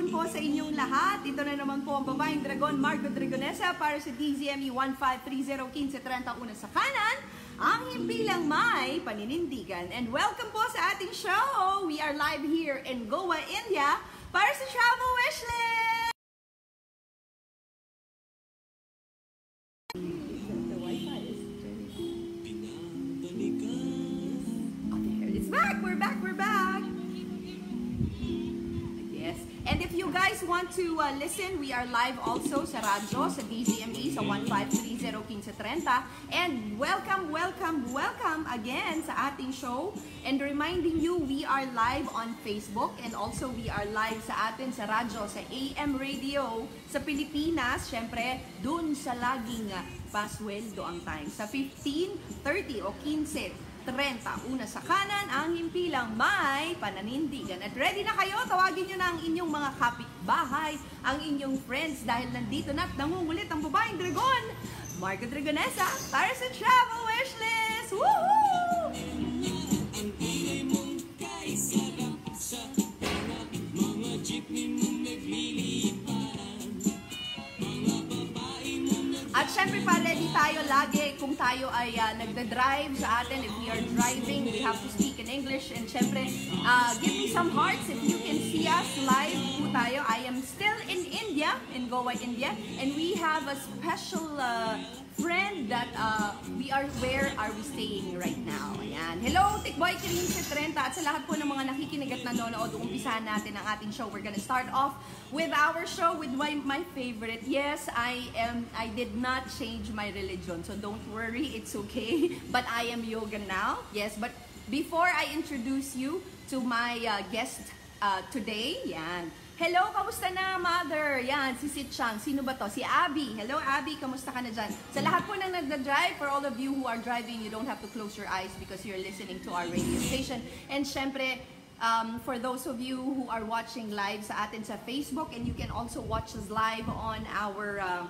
hapon po sa inyong lahat. Ito na naman po ang babaeng dragon, Marco Dragonesa, para sa DZME 1530 una sa kanan. Ang himpilang may paninindigan. And welcome po sa ating show. We are live here in Goa, India, para sa Travel Wishlist! Want to uh, listen, we are live also sa radyo, sa DZME, sa 1530 And welcome, welcome, welcome again sa ating show. And reminding you, we are live on Facebook and also we are live sa atin sa radyo, sa AM Radio sa Pilipinas. Syempre, dun sa laging pasweldo ang time. Sa 15, 30 o 15 30. Una sa kanan, ang himpilang may pananindigan. At ready na kayo? Tawagin nyo na ang inyong mga kapitbahay, ang inyong friends dahil nandito na at nangungulit ang babaeng dragon, Marco Dragonesa, para sa Travel Wishlist! Woohoo! Syempre pa, ready tayo lagi kung tayo ay uh, nagda-drive sa atin. If we are driving, we have to speak in English. And syempre, uh, give me some hearts if you can see us live po tayo. I am still in India, in Goa, India. And we have a special uh, friend that uh, we are, where are we staying right now? Ayan. Hello, Tikboy Kirin sa 30 at sa lahat po ng mga nakikinig at nanonood, umpisahan natin ang ating show. We're gonna start off with our show with my, my favorite. Yes, I am, I did not change my religion, so don't worry, it's okay. But I am yoga now. Yes, but before I introduce you to my uh, guest uh, today, yan. Hello, kamusta na, mother? Yan, si Sit Chang. Sino ba to? Si Abby. Hello, Abby. Kamusta ka na dyan? Sa lahat po ng nagda-drive, for all of you who are driving, you don't have to close your eyes because you're listening to our radio station. And syempre, um, for those of you who are watching live sa atin sa Facebook, and you can also watch us live on our, uh,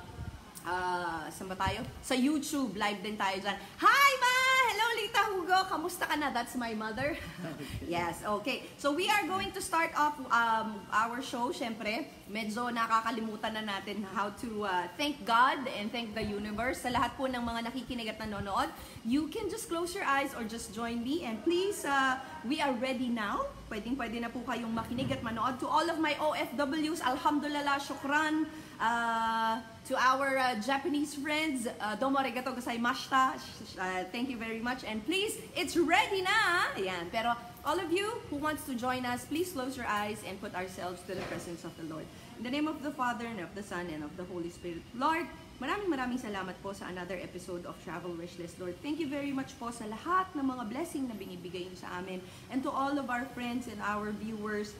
uh, saan ba tayo? Sa YouTube, live din tayo dyan. Hi, ma! Hello, Lita Hugo! Kamusta ka na? That's my mother. yes, okay. So we are going to start off um, our show, syempre. Medyo nakakalimutan na natin how to uh, thank God and thank the universe. Sa lahat po ng mga nakikinig at nanonood, you can just close your eyes or just join me. And please, uh, we are ready now. Pwedeng pwede na po kayong makinig at manood. To all of my OFWs, alhamdulillah, shukran. Uh, to our uh, Japanese friends, uh, domo arigato gozaimashita. Uh, thank you very much. And please, it's ready na. Ayan. Pero all of you who wants to join us, please close your eyes and put ourselves to the presence of the Lord. In the name of the Father, and of the Son, and of the Holy Spirit. Lord, maraming maraming salamat po sa another episode of Travel Wishlist, Lord. Thank you very much po sa lahat ng mga blessing na binibigay niyo sa amin. And to all of our friends and our viewers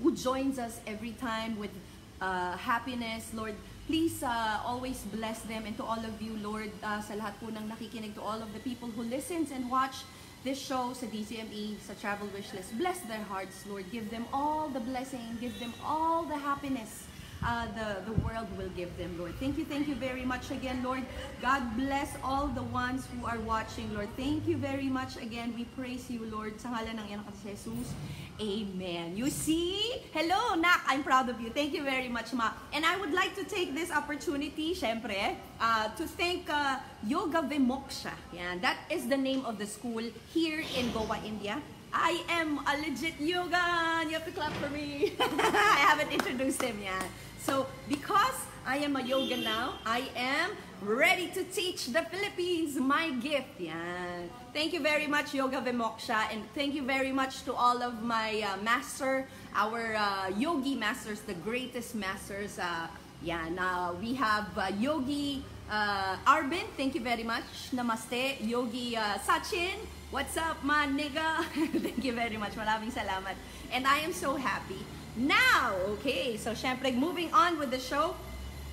who joins us every time with uh, happiness, Lord. Please uh, always bless them and to all of you, Lord, uh, sa lahat po ng nakikinig, to all of the people who listens and watch this show sa DCME, sa Travel Wishlist. Bless their hearts, Lord. Give them all the blessing, give them all the happiness uh, the, the world will give them, Lord. Thank you, thank you very much again, Lord. God bless all the ones who are watching, Lord. Thank you very much again. We praise you, Lord. Sa ngalan ng iyong si Jesus. Amen. You see? Hello, Nak. I'm proud of you. Thank you very much, Ma. And I would like to take this opportunity, syempre, uh, to thank uh, Yoga Vimoksha. Yan. That is the name of the school here in Goa, India. I am a legit yogan. You have to clap for me. I haven't introduced him yet. So, because I am a yoga now, I am ready to teach the Philippines my gift. Yan. Thank you very much, Yoga Vimoksha, and thank you very much to all of my uh, master, our uh, yogi masters, the greatest masters. Uh, yan. Uh, we have uh, Yogi uh, Arvin. Thank you very much. Namaste. Yogi uh, Sachin. What's up, man, nigga? Thank you very much. Maraming salamat. And I am so happy. Now, okay, so syempre, moving on with the show.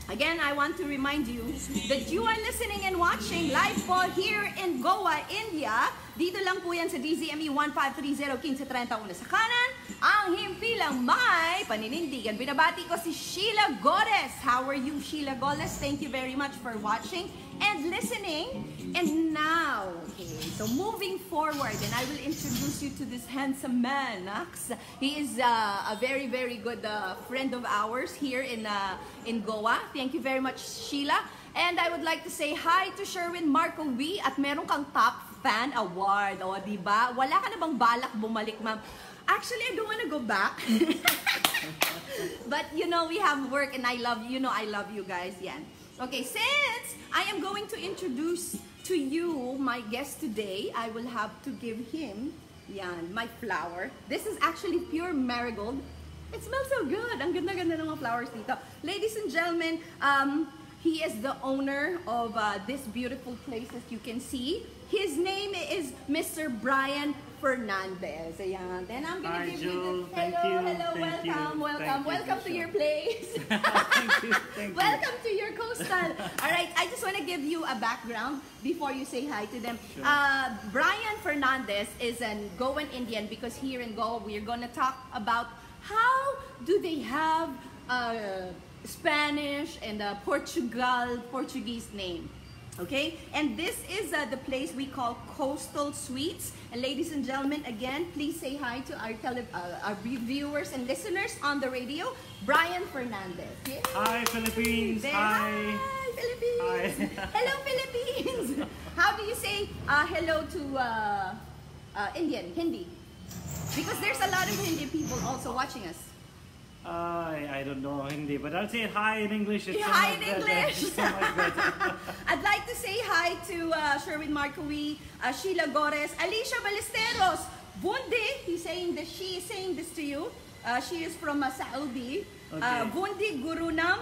Again, I want to remind you that you are listening and watching live po here in Goa, India Dito lang po yan sa DZME 1530 1531 sa kanan. Ang himpilang may paninindigan. Binabati ko si Sheila Godes. How are you, Sheila Godes? Thank you very much for watching and listening. And now, okay, so moving forward, and I will introduce you to this handsome man, Nax. He is uh, a very, very good uh, friend of ours here in uh, in Goa. Thank you very much, Sheila. And I would like to say hi to Sherwin Marco V at meron kang top fan award. O, di ba? Wala ka na bang balak bumalik, ma'am? Actually, I don't want to go back. but you know, we have work and I love you. Know, I love you guys. Yan. Okay, since I am going to introduce to you my guest today, I will have to give him yan, my flower. This is actually pure marigold. It smells so good. Ang ganda-ganda ng mga flowers dito. Ladies and gentlemen, um, he is the owner of uh, this beautiful place as you can see. His name is Mr. Brian Fernandes. Ayan. Then I'm gonna Hi, give Jewel. you the hello, you. hello, Thank welcome, you. welcome, Thank welcome to your place. thank you. Thank you. Welcome to your coastal. All right, I just want to give you a background before you say hi to them. Sure. Uh, Brian Fernandes is an Goan Indian because here in Goa we're going to talk about how do they have uh, Spanish and uh, Portugal Portuguese name. Okay, and this is uh, the place we call Coastal Suites. And ladies and gentlemen, again, please say hi to our tele- uh, our viewers and listeners on the radio, Brian Fernandes. Yay! Hi, Philippines. There. Hi. Philippines. Hi. hello, Philippines. How do you say uh, hello to uh, uh, Indian, Hindi? Because there's a lot of Hindi people also watching us. I, I don't know Hindi, but I'll say hi in English. It's so Hi in better. English. So. I'd like to say hi to uh, Sherwin Marcowi, uh, Sheila Gores, Alicia Ballesteros, Bundi. He's saying this. She is saying this to you. Uh, she is from uh, Saudi. Uh, Okay. Bundi Gurunam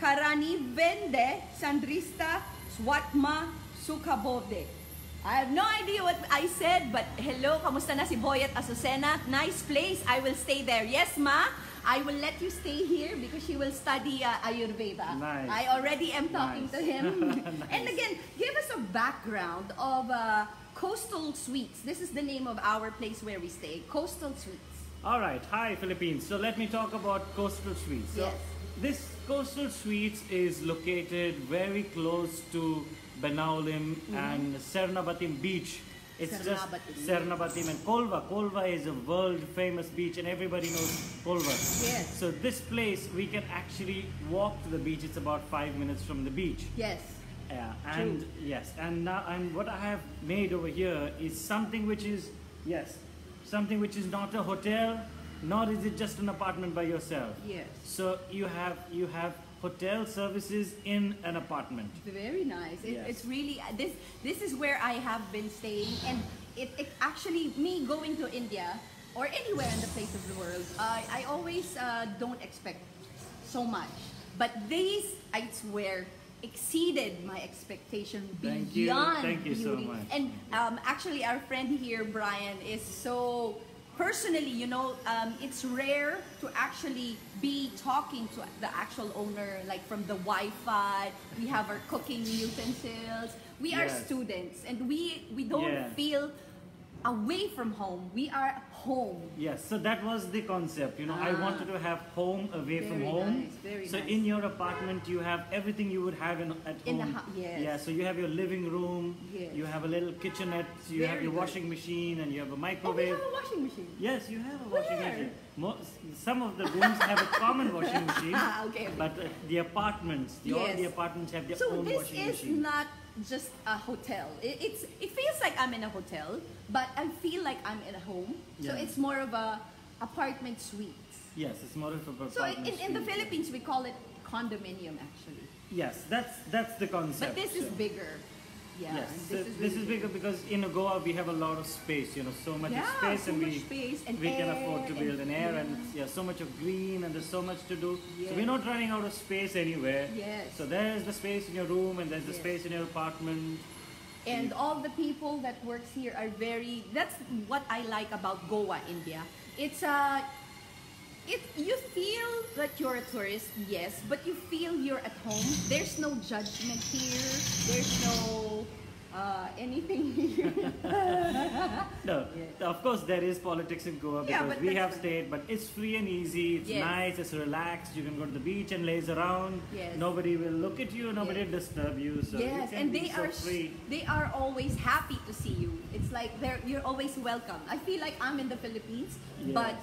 Karani Vende Sandrista Swatma Sukabode. I have no idea what I said, but hello, kamusta na si Boyet Azucena? Nice place. I will stay there. Yes, ma. I will let you stay here because she will study uh, Ayurveda. Nice. I already am talking Nice. to him. Nice. And again, give us a background of uh, Coastal Suites. This is the name of our place where we stay. Coastal Suites. All right. Hi, Philippines. So let me talk about Coastal Suites. So Yes. this Coastal Suites is located very close to Benaulim and Sernabatim Beach. It's just Sernabatim and Colva. Colva is a world famous beach and everybody knows Colva. Yes. So this place, we can actually walk to the beach. It's about five minutes from the beach. Yes. Yeah, and yes, and now and what I have made over here is something which is yes, something which is not a hotel, nor is it just an apartment by yourself. Yes. So you have you have hotel services in an apartment. Very nice. It, Yes. It's really this. This is where I have been staying, and it, it actually me going to India or anywhere in the place of the world. I I always uh, don't expect so much, but these I swear exceeded my expectation Thank you. beyond Thank you so beauty. much. And um, actually, our friend here, Brian, is so personally, you know, um, it's rare to actually be talking to the actual owner, like from the Wi-Fi. We have our cooking utensils. We are students, and we we don't Yeah. feel away from home. We are home. Yes, so that was the concept. You know, I Ah. wanted to have home away from home. nice, very so nice. in your apartment, you have everything you would have in at In the home. yes. Yeah. So you have your living room. Yes. You have a little kitchenette. You have your good. washing machine, and you have a Oh, we microwave. have a washing machine. Yes, you have a washing Where? machine. Mo- some of the rooms have a common washing machine, Ah, okay. okay. but uh, the apartments, the, all Yes. the apartments have their So own this washing is machine. not just a hotel. It, it's it feels like I'm in a hotel, but I feel like I'm in a home. So it's more of a apartment suite. yes, it's more of a So in, in the. Philippines we call it condominium actually. Yes, that's that's the concept. But this is bigger. Yeah. Yes, this so is, this is bigger because in Goa we have a lot of space, you know, so much Yeah, of space so and much we space and we can afford to build an air and yeah. yeah, so much of green and there's so much to do. So we're not running out of space anywhere. Yes. So there's the space in your room and there's the Yes. space in your apartment. And all the people that works here are very. That's what I like about Goa, India. It's a. It you feel that you're a tourist, yes, but you feel you're at home. There's no judgment here. There's no. uh, anything here. No, of course there is politics in Goa because but we have fine. state, but it's free and easy. It's Yes. nice. It's relaxed. You can go to the beach and laze around. Yes. Nobody will look at you. Nobody Yes. will disturb you. So yes, can and they so are free. they are always happy to see you. It's like they're you're always welcome. I feel like I'm in the Philippines, Yes. but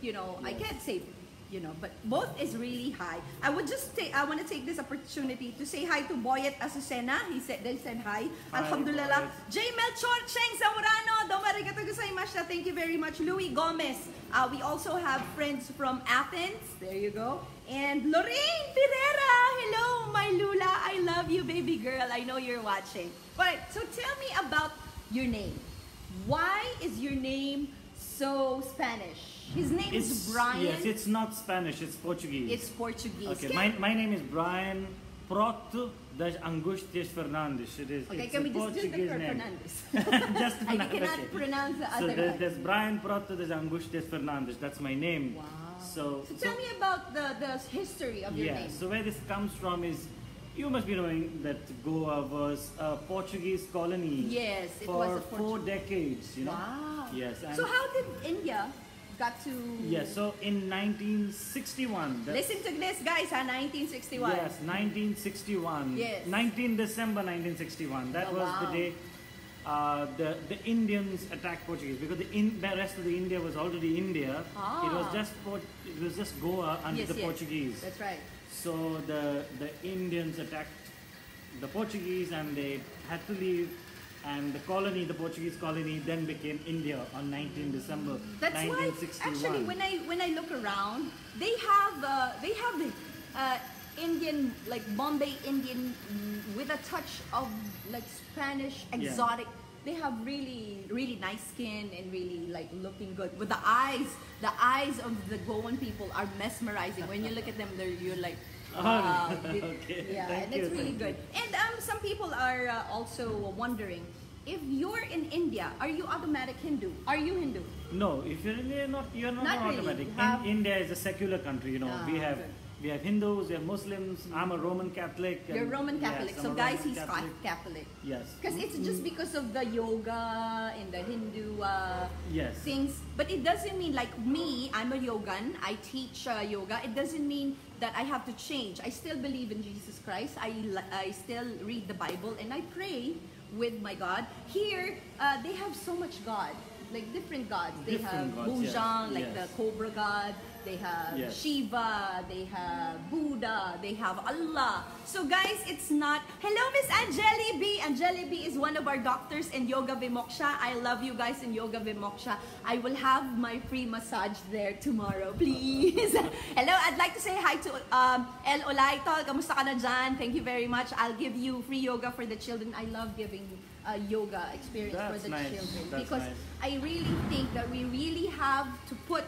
you know I can't say you know, but both is really high. I would just take I want to take this opportunity to say hi to Boyet Azucena. He said they said hi. Hi, Alhamdulillah. Boyet. J Melchor Cheng Zamorano. Domo arigato gozaimashita. Thank you very much. Louis Gomez. Uh, we also have friends from Athens. There you go. And Lorraine Ferreira. Hello, my Lula. I love you, baby girl. I know you're watching. Right. So tell me about your name. Why is your name so Spanish? His name It's is Brian. yes. It's not Spanish. It's Portuguese. It's Portuguese. okay. Can- My, my name is Brian Proto das Angustias Fernandes. It is. Okay, can a we just do the name. Fernandes? just I Fernandes. cannot okay. pronounce the So other there's, there's Brian Proto das Angustias Fernandes. That's my name. Wow. So, So tell me about the, the history of your yeah. name. So where this comes from is, you must be knowing that Goa was a Portuguese colony. Yes, it for was four decades. You know. Wow. Yes. So how did India got to? Yes. So in 1961. Listen to this, guys. Ha, 1961. Yes, 1961. Yes. 19 December 1961. That Oh, was wow. the day uh, the the Indians attacked Portuguese because the, in, the rest of the India was already India. Ah. It was Ah. just Port, it was just Goa under Yes, the yes. Portuguese. That's right. So the the Indians attacked the Portuguese and they had to leave. And the colony, the Portuguese colony, then became India on 19 December That's why actually when I when I look around, they have uh, they have the uh, Indian like Bombay Indian mm, with a touch of like Spanish Yeah. exotic. They have really really nice skin and really like looking good with the eyes. The eyes of the Goan people are mesmerizing. When you look at them, they're you're like. Wow, okay. yeah, Thank and it's you, really thank good. And um, some people are uh, also wondering if you're in India, are you automatic Hindu? Are you Hindu? No, if you're in India, not you're not, Not an really. automatic. You have- In, India is a secular country. You know, Ah, we have good. we have Hindus, we have Muslims. I'm a Roman Catholic. You're Roman Catholic, I'm so a guys, Roman he's Catholic. Catholic. Yes. Because it's just because of the yoga and the Hindu uh, Yes. things. But it doesn't mean like me, I'm a yogan, I teach uh, yoga. It doesn't mean that I have to change. I still believe in Jesus Christ. I, I still read the Bible and I pray with my God. Here, uh, they have so much God, like different gods. They Different have gods, yes, like yes. the Cobra God. They have Yes. Shiva, they have Buddha, they have Allah. So guys, it's not. Hello, Miss Angeli B. Angeli B is one of our doctors in Yoga Vimoksha. I love you guys in Yoga Vimoksha. I will have my free massage there tomorrow, please. Hello, I'd like to say hi to um, El Olaitol. Kamusta ka na dyan? Thank you very much. I'll give you free yoga for the children. I love giving uh, yoga experience That's for the nice. children That's because nice. I really think that we really have to put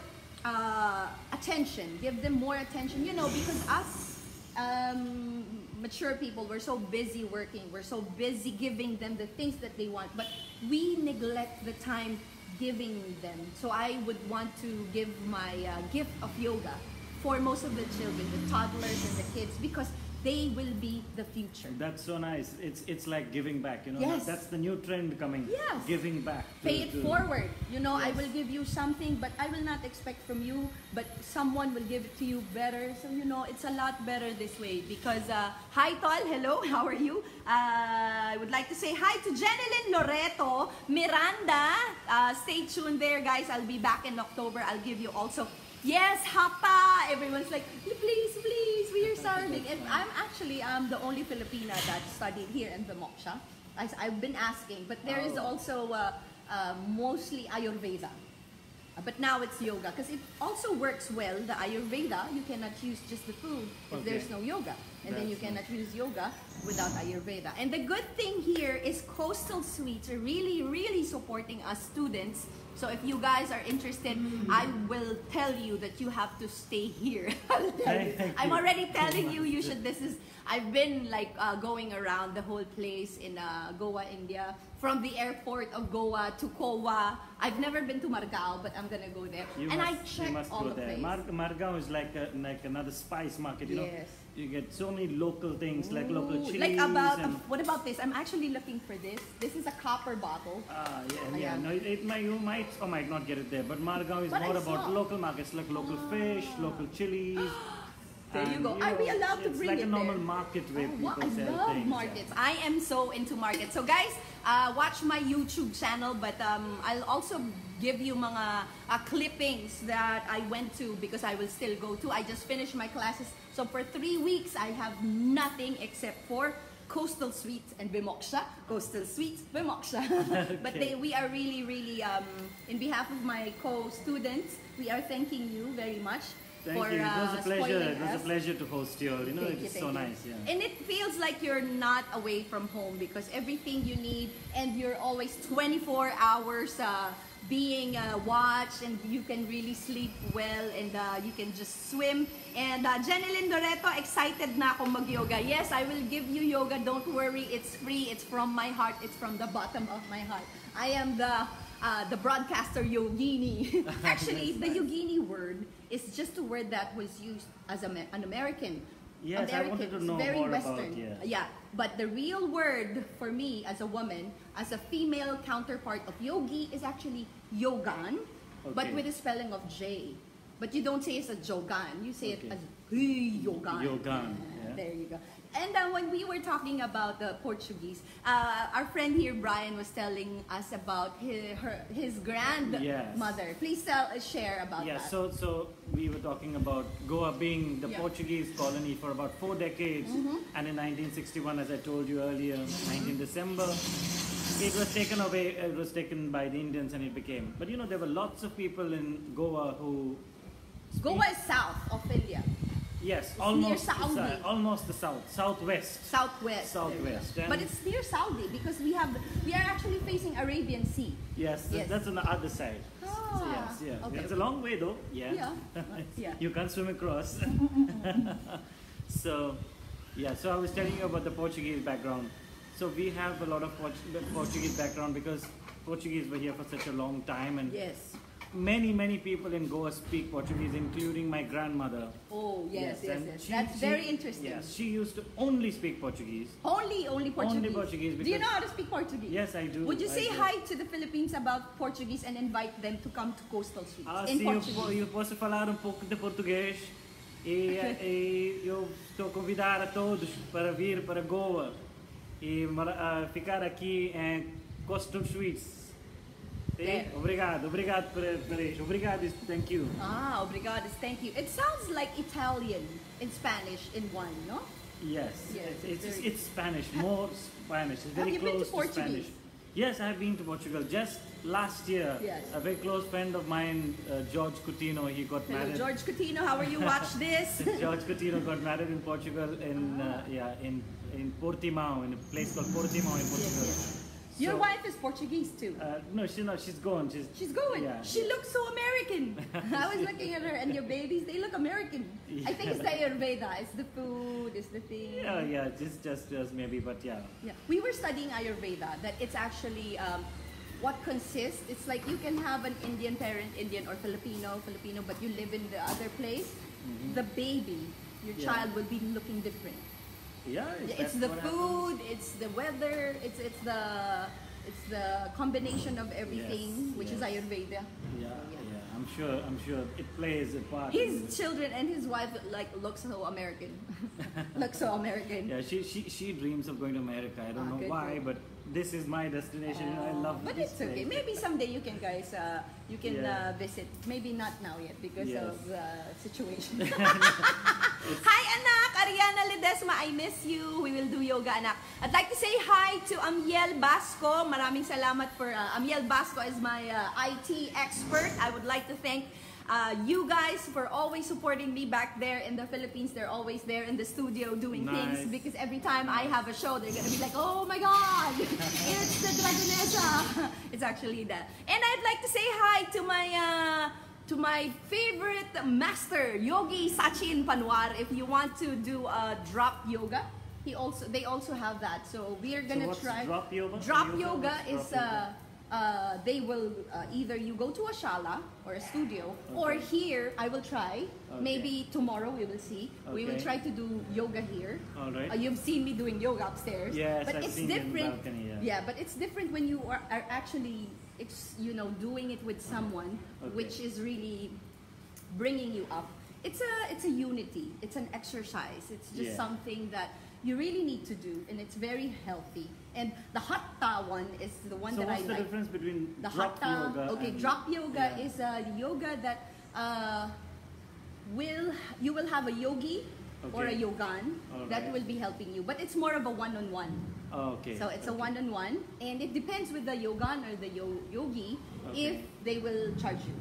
uh, attention, give them more attention, you know, because us um, mature people, we're so busy working, we're so busy giving them the things that they want, but we neglect the time giving them. So I would want to give my uh, gift of yoga for most of the children, the toddlers and the kids, because they will be the future. That's so nice. It's it's like giving back. You know, Yes. that's the new trend coming. Yes. Giving back. to- Pay it to- forward. You know, I will give you something, but I will not expect from you, but someone will give it to you better. So, you know, it's a lot better this way because, uh, hi, Tol. Hello. How are you? Uh, I would like to say hi to Jenilyn Loreto, Miranda. Uh, stay tuned there, guys. I'll be back in October. I'll give you also. Yes, Hapa! Everyone's like, please, please, we are starving. And I'm actually um, the only Filipina that studied here in the Moksha. I, I've been asking, but there is Oh. also uh, uh, mostly Ayurveda. But now it's yoga because it also works well. The Ayurveda, you cannot use just the food if Okay. there's no yoga. And then you That's cannot use yoga without Ayurveda. And the good thing here is Coastal Suites are really, really supporting us students. So if you guys are interested, I will tell you that you have to stay here. I'll tell you. I'm already telling you you should. This is I've been like uh, going around the whole place in uh, Goa, India from the airport of Goa to Kowa. I've never been to Margao, but I'm gonna go there. You and must, I checked all go the there. Mar- Margao is like a, like another spice market. You know, Yes. You get so many local things like local chilies like about and what about this? I'm actually looking for this. This is a copper bottle. Ah, yeah, yeah. Ayan. No, it, it might, you might or might not get it there, but Margao is But I more about saw. local markets, like local fish, local chilies. There you and, go. Are we allowed to it's bring like it a normal there? market where Oh, people wow, I love things. yeah. markets. I am so into markets. So guys, uh, watch my YouTube channel, but um, I'll also give you mga uh, clippings that I went to because I will still go to. I just finished my classes. So for three weeks, I have nothing except for Coastal Suites and Vimoksha. Coastal Suites, Vimoksha. but they, we are really, really, um, in behalf of my co-students, we are thanking you very much. Thank for, you. It was uh, a pleasure. It was a pleasure to host you all. You know, Thank you, it's thank so you. nice. Yeah. And it feels like you're not away from home because everything you need and you're always 24 hours uh, being uh, watched and you can really sleep well and uh, you can just swim. And uh, Jenilyn Doreto, excited na ako mag-yoga. Yes, I will give you yoga. Don't worry. It's free. It's from my heart. It's from the bottom of my heart. I am the uh, the broadcaster yogini. Actually, the yogini word is just a word that was used as a, an American. Yes, I wanted to know very more about, Western. yeah. yeah, but the real word for me as a woman, as a female counterpart of yogi, is actually yogan, but with a spelling of J. But you don't say it's a Jogan, you say Okay. it as yogan. Yogan, yeah. There you go. And uh, when we were talking about the Portuguese, uh, our friend here, Brian, was telling us about his, her, his grandmother. Please tell, uh, share about Yeah, that. so so we were talking about Goa being the Yeah. Portuguese colony for about four decades, and in 1961, as I told you earlier, 19 December, it was taken away. It was taken by the Indians, and it became. But you know, there were lots of people in Goa who. Goa is south of India, Yes, near almost the Saudi. almost the south, southwest. southwest. there you go. Southwest, and- But it's near Saudi because we have we are actually facing Arabian Sea. Yes, Yes. that's on the other side. So Ah, yes, yeah. okay. It's a long way though. Yeah. Yeah. Yeah. you can't swim across. so, yeah. So I was telling you about the Portuguese background. So we have a lot of Portuguese background because Portuguese were here for such a long time, and Yes. Many many people in Goa speak Portuguese, including my grandmother. Oh yes, yes, and yes. she- That's she- very interesting. Yes, she used to only speak Portuguese. Only, only Portuguese. Only Portuguese, Do you know how to speak Portuguese? Yes, I do. Would you I say do. hi to the Philippines about Portuguese and invite them to come to Coastal Suites Ah, in eu, Portuguese? po- eu posso falar um pouco de português e, e eu estou a convidar a todos para vir para Goa e ah, ficar aqui em Coastal Suites. Yeah. Obrigado, obrigado por, isso. Obrigado, is thank you. Ah, obrigado. Thank you. It sounds like Italian in Spanish in one, no? Yes, Yes, it's, it's it's, Spanish, more Spanish. It's very you been to close Spanish. Yes, I have been to Portugal. Just last year, Yes. a very close friend of mine, uh, George Coutinho, he got Hello, married. George Coutinho. How are you? Watch this. George Coutinho got married in Portugal in uh, yeah in in Portimao in a place called Portimao in Portugal. yes. Your So, wife is Portuguese too. Uh, no, she's not. She's gone. She's She's going. Yeah. She looks so American. I was looking at her and your babies, they look American. I think it's the Ayurveda. It's the food, it's the thing. Yeah, yeah. Just just just maybe, but yeah. Yeah. We were studying Ayurveda that it's actually um, what consists. It's like you can have an Indian parent, Indian or Filipino, Filipino, but you live in the other place. The baby, your. Yeah. child will be looking different. Yeah, Yeah, It's the what happens. food, it's the weather, it's it's the it's the combination of everything, Yes, which is. Ayurveda. Yeah, yeah. I'm sure. I'm sure it plays a part. His children and his wife like look so American, look so American. Yeah, she, she she dreams of going to America. I don't Ah, know why, but this is my destination. know, I love But this it's okay. place. Maybe someday you can guys uh, you can Yeah. uh, visit. Maybe not now yet because Yes. of the situation. hi anak, Ariana Ledesma, I miss you. We will do yoga anak. I'd like to say hi to Amiel Basco. Maraming salamat for uh, Amiel Basco is my uh, IT expert. I would like to thank uh, you guys for always supporting me back there in the Philippines. They're always there in the studio doing Nice. things because every time I have a show, they're gonna be like, "Oh my God, it's the Dragonessa." it's actually that. And I'd like to say hi to my uh, to my favorite master, Yogi Sachin Panwar. If you want to do a drop yoga, he also they also have that. So we are gonna what's try drop yoga? Drop Yoga? yoga is drop uh, uh, they will uh, either you go to a shala or a studio or here I will try. Okay. Maybe tomorrow we will see. We will try to do yoga here. All right. Uh, you've seen me doing yoga upstairs. Yes, but I've it's seen you in different. balcony, yeah. but it's different when you are, are actually, ex, you know, doing it with someone, Okay. which is really bringing you up. It's a it's a unity. It's an exercise. It's just Yeah. something that you really need to do, and it's very healthy. And the hatha one is the one so that what's I the difference between The drop hatha. yoga okay, drop yoga yeah. is a yoga that uh, will you will have a yogi or a Okay. yogan that will be helping you, but it's more of a one-on-one. Oh, okay. So it's a okay. one-on-one, and it depends with the yogan or the yo- yogi Okay. if they will charge you.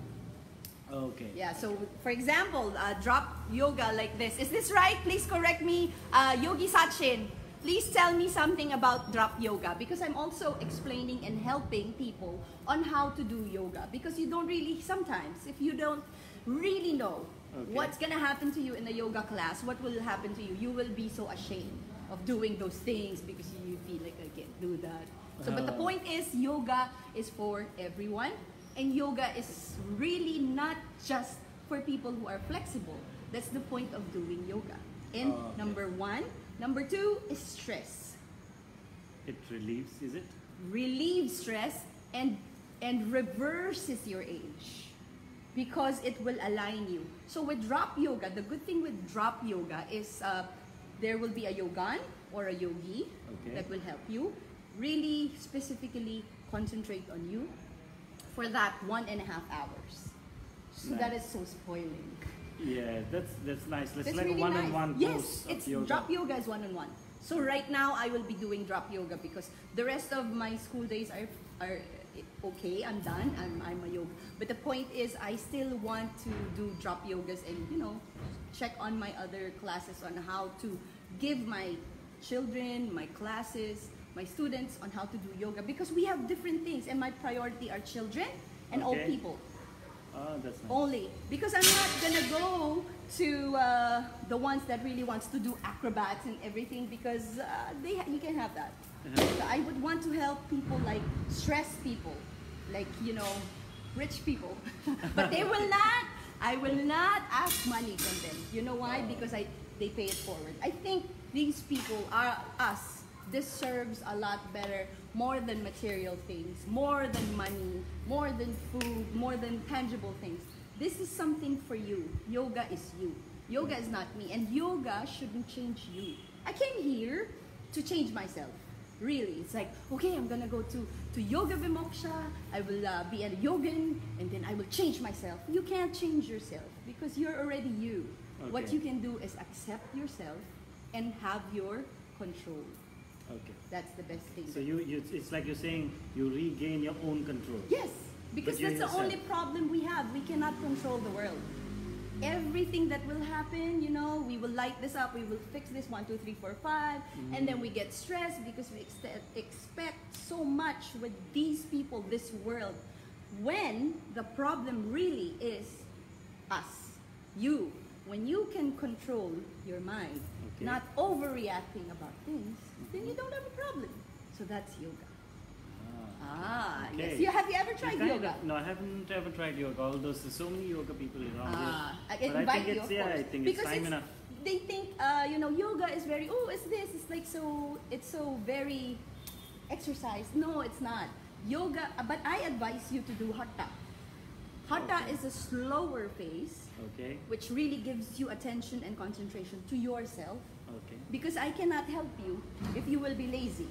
Okay. Yeah. So for example, uh, drop yoga like this. Is this right? Please correct me, uh, Yogi Sachin. Please tell me something about drop yoga because I'm also explaining and helping people on how to do yoga because you don't really sometimes if you don't really know Okay. what's gonna happen to you in the yoga class, what will happen to you? You will be so ashamed of doing those things because you feel like I can't do that. So, but the Uh. point is, yoga is for everyone, and yoga is really not just for people who are flexible. That's the point of doing yoga. And okay. number one, number two is stress. It relieves, is it? Relieves stress and and reverses your age because it will align you. So with drop yoga, the good thing with drop yoga is uh, there will be a yogan or a yogi Okay. that will help you really specifically concentrate on you for that one and a half hours. So that is so spoiling. Yeah, that's that's nice. It's That's like really a nice. one-on-one Yes, course of it's yoga. drop yoga is one on one. So right now I will be doing drop yoga because the rest of my school days are are okay. I'm done. I'm I'm a yoga. But the point is I still want to do drop yogas and you know check on my other classes on how to give my children, my classes, my students on how to do yoga because we have different things and my priority are children and old people Oh, that's nice. only because I'm not gonna go to uh, the ones that really wants to do acrobats and everything because uh, they you can have that. Uh-huh. So I would want to help people like stressed people, like you know, rich people, but they will not. I will not ask money from them. You know why? Because I they pay it forward. I think these people are us deserves a lot better more than material things more than money more than food more than tangible things. This is something for you. Yoga is you. Yoga is not me. And yoga shouldn't change you. I came here to change myself. Really. It's like okay i'm gonna go to to yoga vimoksha. I will uh, be a yogin and then i will change myself. You can't change yourself because you're already you. What you can do is accept yourself and have your control Okay. that's the best thing. So you, you, it's like you're saying you regain your own control. yes because that's the only problem we have. We cannot control the world. Everything that will happen you know we will light this up we will fix this one two three four five, and then we get stressed because we ex- expect so much with these people this world when the problem really is us. You when you can control your mind Okay. not overreacting about things then you don't have a problem so that's yoga Ah. ah yes you have you ever tried yoga of- no, I haven't ever tried yoga. Although there's so many yoga people around Ah, here. I I think you, it's yeah. I think because it's time enough. They think, uh, you know, yoga is very. Oh, it's this. It's like so. It's so very exercise. No, it's not. Yoga, but I advise you to do hatha. Hatha Okay. is a slower pace, Okay. which really gives you attention and concentration to yourself. Okay. Because I cannot help you if you will be lazy.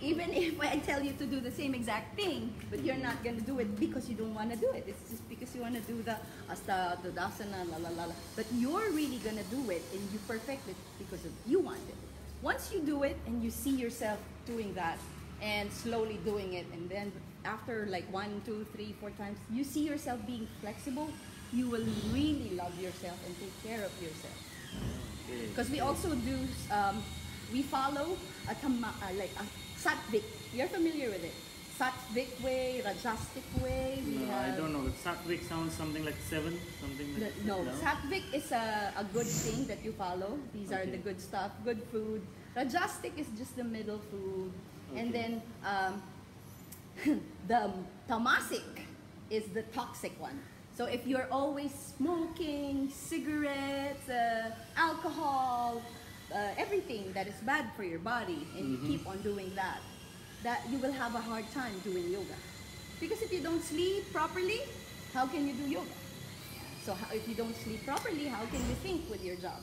Even if I tell you to do the same exact thing, but you're not gonna do it because you don't wanna do it. It's just because you wanna do the asta, tadasana, la la la la. But you're really gonna do it and you perfect it because of you want it. Once you do it and you see yourself doing that and slowly doing it, and then after like one, two, three, four times, you see yourself being flexible, you will really love yourself and take care of yourself. Because we also do, um, we follow a tama, uh, like a satvik. You're familiar with it? Satvik way, Rajastic way. We No, I don't know. Satvik sounds something like seven, something The- like no, Satvik is a, a good thing that you follow. These are the good stuff, good food, Rajastic is just the middle food. And then um, the tamasic is the toxic one. So if you're always smoking, cigarettes, uh, alcohol, uh, everything that is bad for your body, and you keep on doing that, that you will have a hard time doing yoga. Because if you don't sleep properly, how can you do yoga? So how, if you don't sleep properly, how can you think with your job?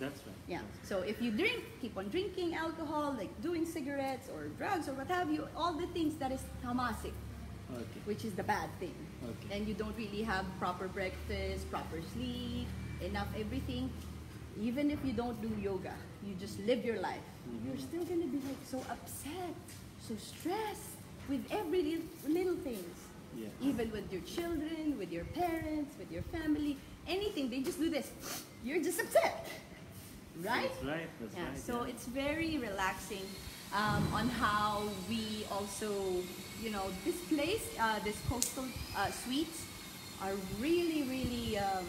That's right. Yeah. So if you drink, keep on drinking alcohol, like doing cigarettes or drugs or what have you, all the things that is tamasic, Okay. which is the bad thing. Okay. And you don't really have proper breakfast, proper sleep, enough everything. Even if you don't do yoga, you just live your life. You're still gonna be like so upset, so stressed with every little, little things. Yeah. Even with your children, with your parents, with your family, anything, they just do this. You're just upset. Right? That's right. That's Yeah, right. so yeah. it's very relaxing um, on how we also, you know, this place, uh, this coastal uh, suites are really, really. Um,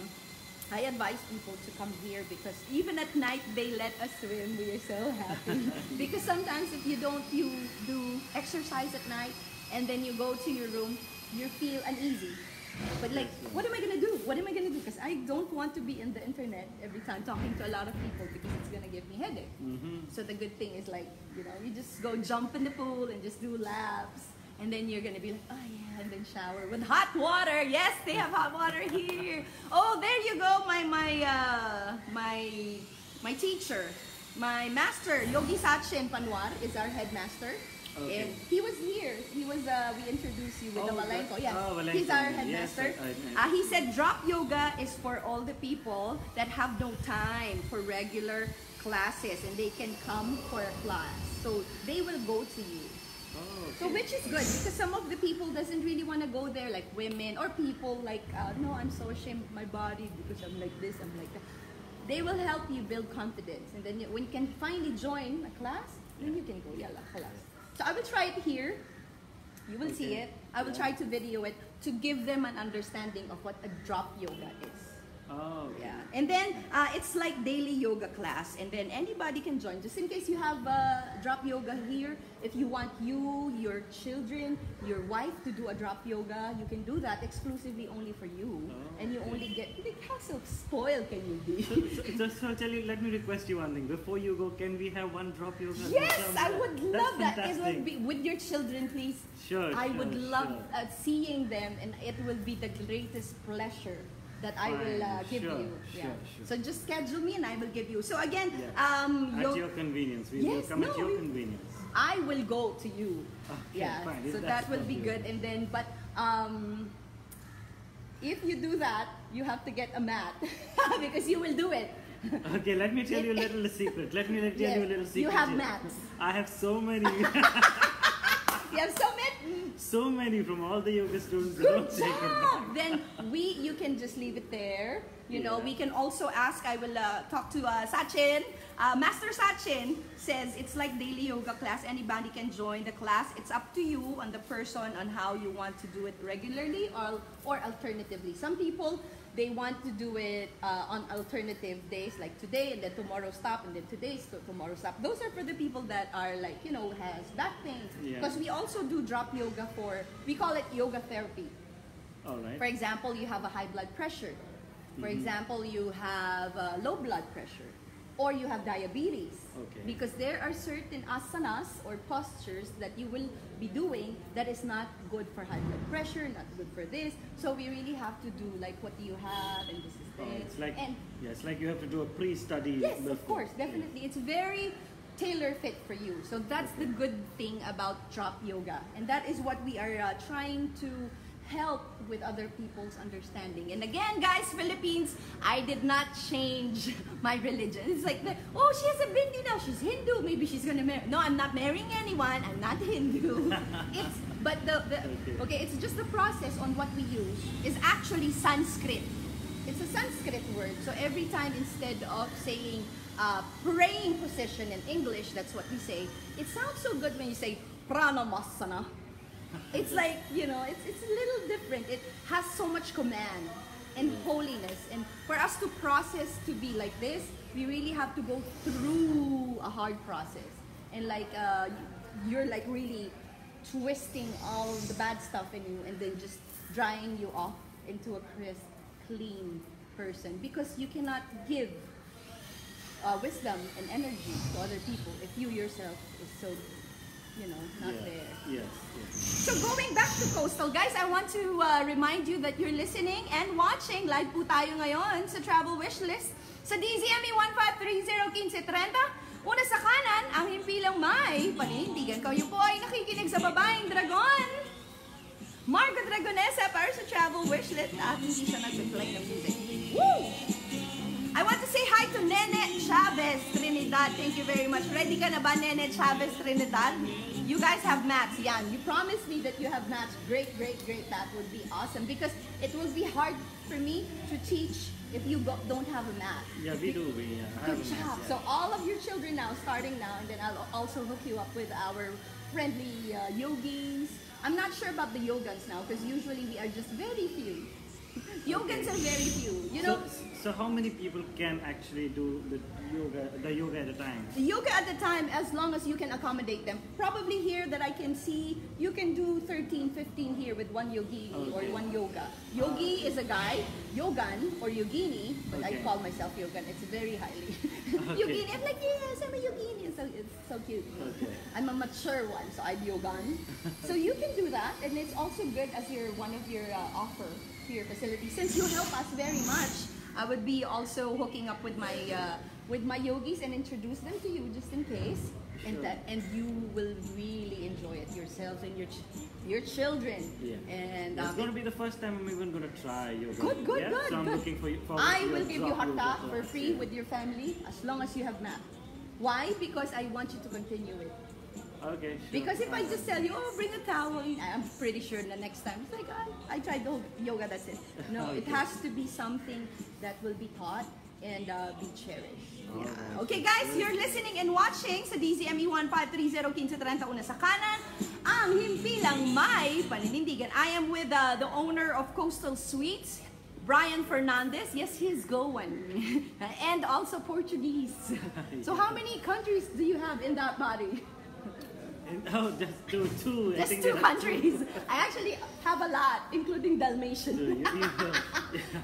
I advise people to come here because even at night they let us swim. We are so happy because sometimes if you don't, you do exercise at night and then you go to your room, you feel uneasy. But like, what am I gonna do? What am I gonna do? Because I don't want to be in the internet every time talking to a lot of people because it's gonna give me headache. Mhm. So the good thing is like, you know, you just go jump in the pool and just do laps. And then you're gonna be like, oh yeah, and then shower with hot water. Yes, they have hot water here. Oh, there you go, my my uh, my my teacher, my master, Yogi Sachin Panwar is our headmaster. Okay. And he was here. He was. Uh, we introduced you with the Oh, Malenko. Yeah, oh, he's our headmaster. I- I- Uh, he said drop yoga is for all the people that have no time for regular classes and they can come for a class. So they will go to you. So which is good because some of the people doesn't really want to go there like women or people like uh, no I'm so ashamed of my body because I'm like this I'm like that. They will help you build confidence and then you, when you can finally join a class then you can go yalla class. So I will try it here. You will see it. I will Yeah. try to video it to give them an understanding of what a drop yoga is. Oh, okay. Yeah, and then uh, it's like daily yoga class, and then anybody can join. Just in case you have uh, drop yoga here, if you want you, your children, your wife to do a drop yoga, you can do that exclusively only for you, Oh, and you okay. only get. Like, how so spoiled can you be? So, so, just so tell you, let me request you one thing. Before you go, can we have one drop yoga? Yes, I would That's love that. It fantastic. will be with your children, please. Sure, I sure, would love sure. uh, seeing them, and it will be the greatest pleasure that I will uh, give sure, you. sure, yeah. sure. So just schedule me, and I will give you. So again, um, At yo- your convenience. We will Yes, come no, at your convenience. I will go to you. Okay, yeah. fine. So that will be possible. good, and then but um. If you do that, you have to get a mat because you will do it. Okay, let me tell you a little secret. Let me tell Yes, you a little secret. you have here. mats. I have so many, You have so many. so many from all the yoga students. Good job. Then we, you can just leave it there. You know, we can also ask. I will uh, talk to uh, Sachin. Uh, Master Sachin says it's like daily yoga class. Anybody can join the class. It's up to you and the person on how you want to do it regularly or or alternatively. Some people they want to do it uh, on alternative days like today and then tomorrow stop and then today so tomorrow stop. Those are for the people that are like you know has back pain. Yeah. Because we also do drop yoga for we call it yoga therapy. All right. For example, you have a high blood pressure. For Mhm. example, you have uh, low blood pressure. Or you have diabetes. Okay. Because there are certain asanas or postures that you will be doing that is not good for high blood pressure, not good for this. So we really have to do like what do you have and this is Oh, this. it's like and yeah, it's like you have to do a pre-study. Yes, of course, definitely. It's very tailor fit for you. So that's the good thing about drop yoga. And that is what we are uh, trying to help with other people's understanding. And again, guys, Philippines, I did not change my religion. It's like, the, oh, she has a bindi now. She's Hindu. Maybe she's gonna marry. No, I'm not marrying anyone. I'm not Hindu. it's but the, the Okay. okay, it's just the process on what we use is actually Sanskrit. It's a Sanskrit word. So every time instead of saying uh, praying position in English, that's what we say. It sounds so good when you say pranamasana. It's like, you know, it's, it's a little different. It has so much command and holiness. And for us to process to be like this, we really have to go through a hard process. And like, uh, you're like really twisting all the bad stuff in you and then just drying you off into a crisp, clean person. Because you cannot give uh, wisdom and energy to other people if you yourself is so, you know, not yeah. there. Yes, yes. So going back to Coastal, guys, I want to uh, remind you that you're listening and watching. Live po tayo ngayon sa Travel Wishlist sa DZME 1530-1530. Una sa kanan, ang himpilang may panindigan. Kayo po ay nakikinig sa babaeng dragon. Margo Dragonesa para sa Travel Wishlist at hindi siya nag-play ng music. Woo! I want to say hi to Nene Chavez Trinidad. Thank you very much. Ready ka na ba, Nene Chavez Trinidad? You guys have mats. Yan. You promised me that you have mats. Great, great, great. That would be awesome because it will be hard for me to teach if you go, don't have a mat. Yeah, we do. We uh, have Good job. match, So all of your children now, starting now, and then I'll also hook you up with our friendly uh, yogis. I'm not sure about the yogans now because usually we are just very few. Yogans are very few. You know, so, so how many people can actually do the yoga, the yoga at a time? The yoga at the time, as long as you can accommodate them. Probably here that I can see, you can do 13, 15 here with one yogi or one yoga. Yogi is a guy, yogan or yogini, but I call myself yogan. It's very highly. yogini, I'm like, yes, I'm a yogini. It's so, it's so cute. Okay. I'm a mature one, so I'm yogan. so you can do that, and it's also good as your one of your uh, offer to your facility. Since you help us very much, I would be also hooking up with my uh, with my yogis and introduce them to you just in case, and Sure. that and you will really enjoy it yourselves and your ch- your children. Yeah. And it's um, going to be the first time I'm even going to try yoga. Good, good, yeah? good, So I'm good. looking for you. I will give you drop for free yeah. with your family as long as you have math. Why? Because I want you to continue it. Okay. Sure. Because if I just tell you, oh, bring a towel, I'm pretty sure the next time it's like, I, I tried the yoga, that's it. No, it Okay. has to be something that will be taught and uh, be cherished. Alright. Okay guys, you're listening and watching sa DZME 1530-1530 una sa kanan. Ang himpilang may paninindigan. I am with uh, the owner of Coastal Suites, Brian Fernandez. Yes, he's Goan. and also Portuguese. So how many countries do you have in that body? And- Oh, just two, two. I Just think two there are countries. I actually have a lot, including two. Dalmatian. You, you know,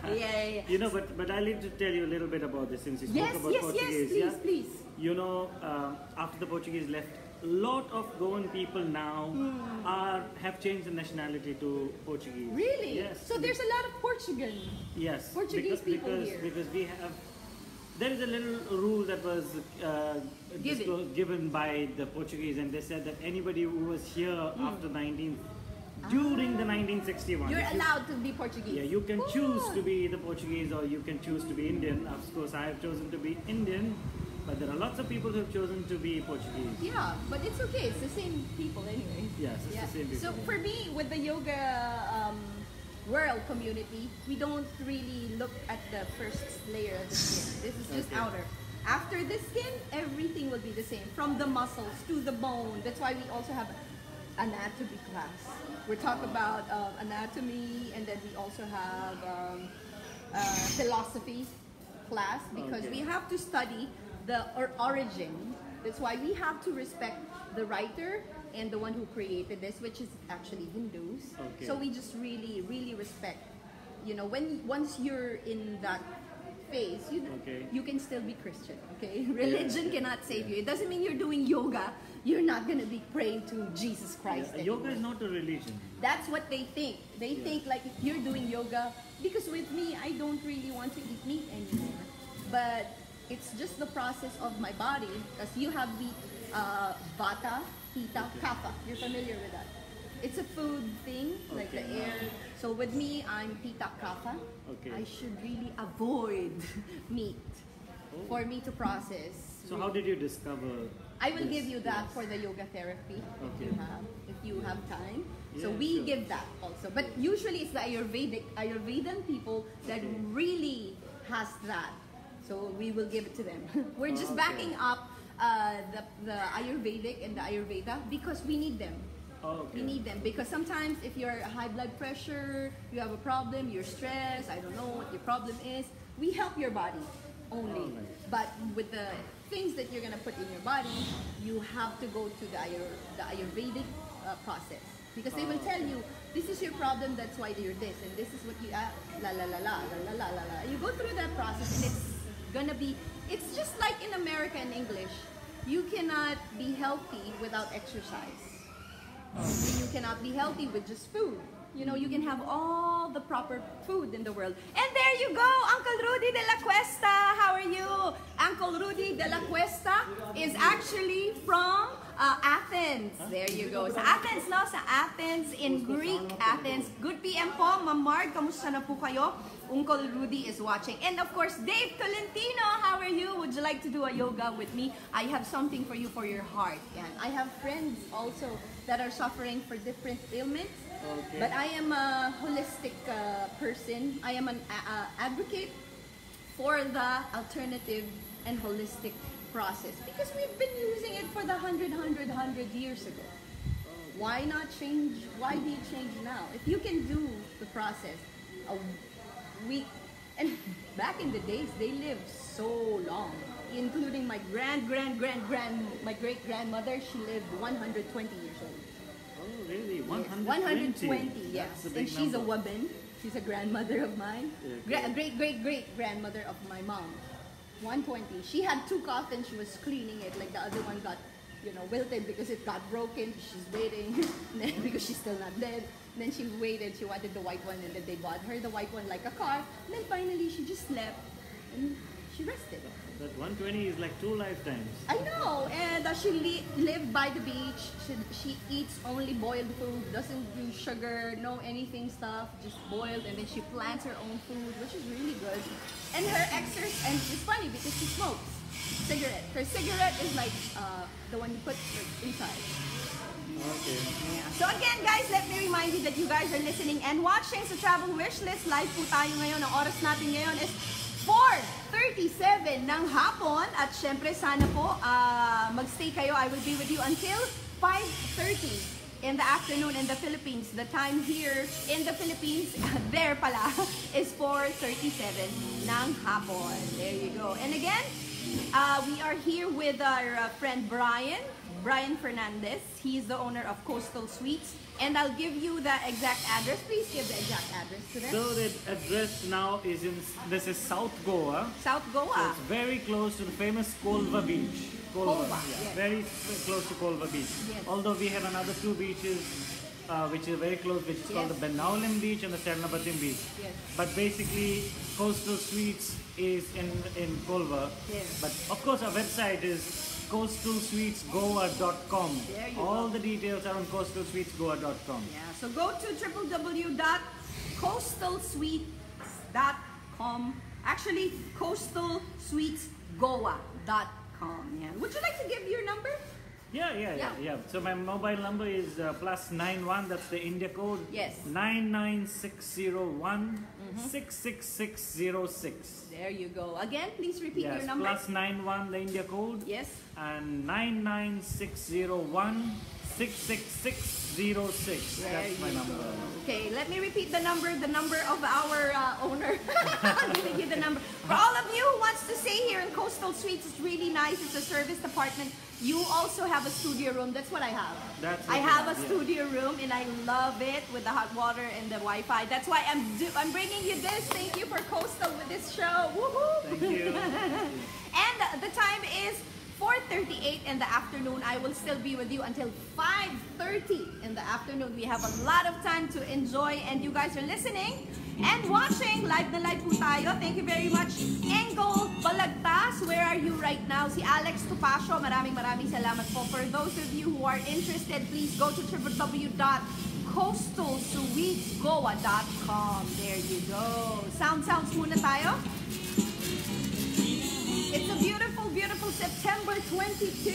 yeah, yeah, yeah. you know, but but I need to tell you a little bit about this since you spoke Yes, about yes, yes, Portuguese. please, yeah? please. You know, um, after the Portuguese left, a lot of Goan people now are have changed the nationality to Portuguese. Really? Yes. So there's a lot of Portugal. yes Portuguese because, people because, here. because we have. There is a little rule that was uh, Given. given by the Portuguese, and they said that anybody who was here Hmm. after 19, during the 1961, Ah. You're if you- allowed to be Portuguese. Yeah, you can choose to be the Portuguese or you can choose to be Indian. Of course, I have chosen to be Indian, but there are lots of people who have chosen to be Portuguese. Yeah, but it's okay. It's the same people anyway. Yes, it's the same people. So for me, with the yoga um, world community, we don't really look at the first layer of the skin. This is just Okay. outer. After the skin, everything will be the same, from the muscles to the bone. That's why we also have anatomy class. We talk about uh, anatomy, and then we also have um, uh, philosophy class because Okay. we have to study the or origin. That's why we have to respect the writer and the one who created this, which is actually Hindus. Okay. So we just really, really respect. You know, when once you're in that phase, you Okay. you can still be Christian. Okay, religion yeah, cannot save yeah. you. It doesn't mean you're doing yoga. You're not gonna be praying to Jesus Christ. Yeah, yoga is not a religion. That's what they think. They Yeah. think like if you're doing yoga, because with me, I don't really want to eat meat anymore. But it's just the process of my body. Because you have the uh, vata, pitta, kapha. You're familiar with that. It's a food thing, like the Okay. air. So with me, I'm pitta kapha. Okay. I should really avoid meat Oh. for me to process. So how did you discover? I will this? give you that Yes. for the yoga therapy if Okay. you have if you have time. Yeah, so we sure. give that also. But usually it's the Ayurvedic Ayurvedan people that Okay. really has that. So we will give it to them. We're just ah, Okay. backing up uh, the, the Ayurvedic and the Ayurveda because we need them. Oh, okay. We need them because sometimes if you're high blood pressure, you have a problem, you're stressed, I don't know what your problem is, we help your body only. Alright. But with the things that you're gonna put in your body, you have to go to the, Ayur- the Ayurvedic uh, process because they will Oh. tell you this is your problem, that's why you're this, and this is what you uh, la la la la la la la la la. You go through that process, and it's gonna be. It's just like in America and English. You cannot be healthy without exercise. You cannot be healthy with just food. You know, you can have all the proper food in the world. And there you go, Uncle Rudy de la Cuesta. How are you? Uncle Rudy de la Cuesta is actually from uh, Athens. There you go. Sa Athens, no? Sa Athens, in Greek Athens. Good PM po, Ma'am Marg. Kamusta na po kayo? Uncle Rudy is watching. And of course, Dave Tolentino, how are you? Would you like to do a yoga with me? I have something for you for your heart. Yan. I have friends also that are suffering for different ailments. Okay. But I am a holistic uh, person. I am an uh, advocate for the alternative and holistic process because we've been using it for the 100, 100, 100 years ago. Why not change? Why do you change now? If you can do the process a week, and back in the days, they lived so long, including my grand, grand, grand, grand, my great grandmother, she lived 120 years old. Oh, really? Yes, 120? 120, yes. And big she's a number. woman. She's a grandmother of mine. Okay. Great, great, great grandmother of my mom. 120. She had two coffins. She was cleaning it. Like the other one got, you know, wilted because it got broken. She's waiting because she's still not dead. Then she waited. She wanted the white one, and then they bought her the white one like a car. And then finally, she just slept and she rested. That 120 is like two lifetimes. I know, and uh, she li- lived by the beach. She, she eats only boiled food, doesn't use sugar, no anything stuff, just boiled. And then she plants her own food, which is really good. And her exercise, and it's funny because she smokes cigarette. Her cigarette is like uh, the one you put inside. Okay. So again guys, let me remind you that you guys are listening and watching sa Travel Wishlist. Live po tayo ngayon. Ang oras natin ngayon is 4.37 ng hapon. At syempre sana po ah, magstay kayo. I will be with you until 5.30 in the afternoon in the Philippines. The time here in the Philippines, there pala, is 4.37 ng hapon. There you go. And again, uh, we are here with our uh, friend Brian. Brian Fernandes. He's the owner of Coastal Suites. And I'll give you the exact address. Please give the exact address to them. So the address now is in, this is South Goa. South So Goa. it's very close to the famous Colva beach. Colva, Colva, yeah, yes. very close to Colva beach. Yes. Although we have another two beaches, uh, which is very close, which is called the Benaulim beach and the Sernabatim beach. Yes. But basically, Coastal Suites is in in Colva. Yes. But of course, our website is coastalsuitesgoa.com. There All go. the details are on coastalsuitesgoa.com. Yeah, so go to www.coastalsuites.com. Actually, coastalsuitesgoa.com. Yeah. Would you like to give your number? Yeah, yeah, yeah, Yeah. So my mobile number is uh, plus nine one. That's the India code. Yes. Nine nine six zero one six six six zero six. There you go. Again, please repeat Yes. your number. Plus nine one the India code. Yes. And nine nine six zero one six six six zero six. There That's my number. go. Okay, let me repeat the number, the number of our uh, owner. I'm giving you the number. For all of you who wants to stay here in Coastal Suites, it's really nice. It's a service department. You also have a studio room. That's what I have. That's I have a yeah. studio room and I love it with the hot water and the Wi-Fi. That's why I'm do- I'm bringing you this. Thank you for Coastal with this show. Woohoo! Thank you. And the time is 4.38 in the afternoon. I will still be with you until 5.30 in the afternoon. We have a lot of time to enjoy and you guys are listening and watching. Live na live po tayo. Thank you very much. Engel Balagtas, where are you right now? Si Alex Tupacio, maraming maraming salamat po. For those of you who are interested, please go to www.coastalsuitesgoa.com. There you go. Sound sounds muna tayo. Beautiful, September 22.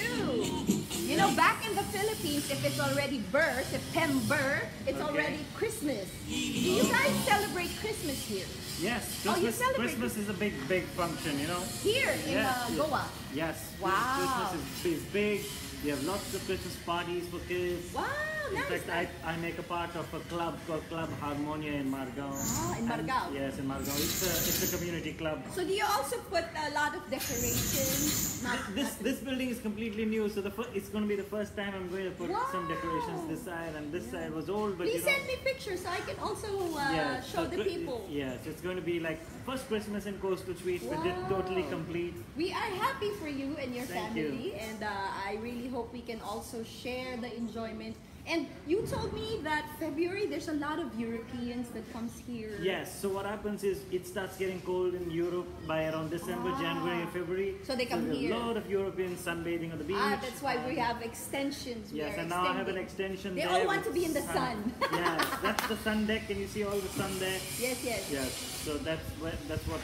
You know, back in the Philippines, if it's already Burr, September, it's Okay. already Christmas. Do you guys celebrate Christmas here? Yes. Oh, you Christmas, celebrate Christmas is a big, big function. You know. Here in Yes, uh. Goa. Yes. Wow. Christmas is, is big. We have lots of Christmas parties for kids. Wow, In fact, nice. I, I make a part of a club called Club Harmonia in Margao. Ah, in Margao. yes, in Margao. It's a, it's a community club. So do you also put a lot of decorations? Not, This not- this building is completely new, so the it's going to be the first time I'm going to put some decorations this side, and this side was old, but Please you know. send me pictures so I can also uh, yeah, show the people. Yes, it's going to be like first Christmas in Coastal Suites. Wow. totally complete. We are happy for you and your Thank family, and uh, I really hope we can also share the enjoyment. And you told me that February there's a lot of Europeans that comes here. Yes. So what happens is it starts getting cold in Europe by around December, Ah. January, and February. So they come there's here. A lot of Europeans sunbathing on the beach. Ah, that's why we have extensions. Yes, and now I have an extension. They there all want to be in the sun. yes, that's the sun deck. Can you see all the sun there? Yes, yes. Yes. So that's what that's what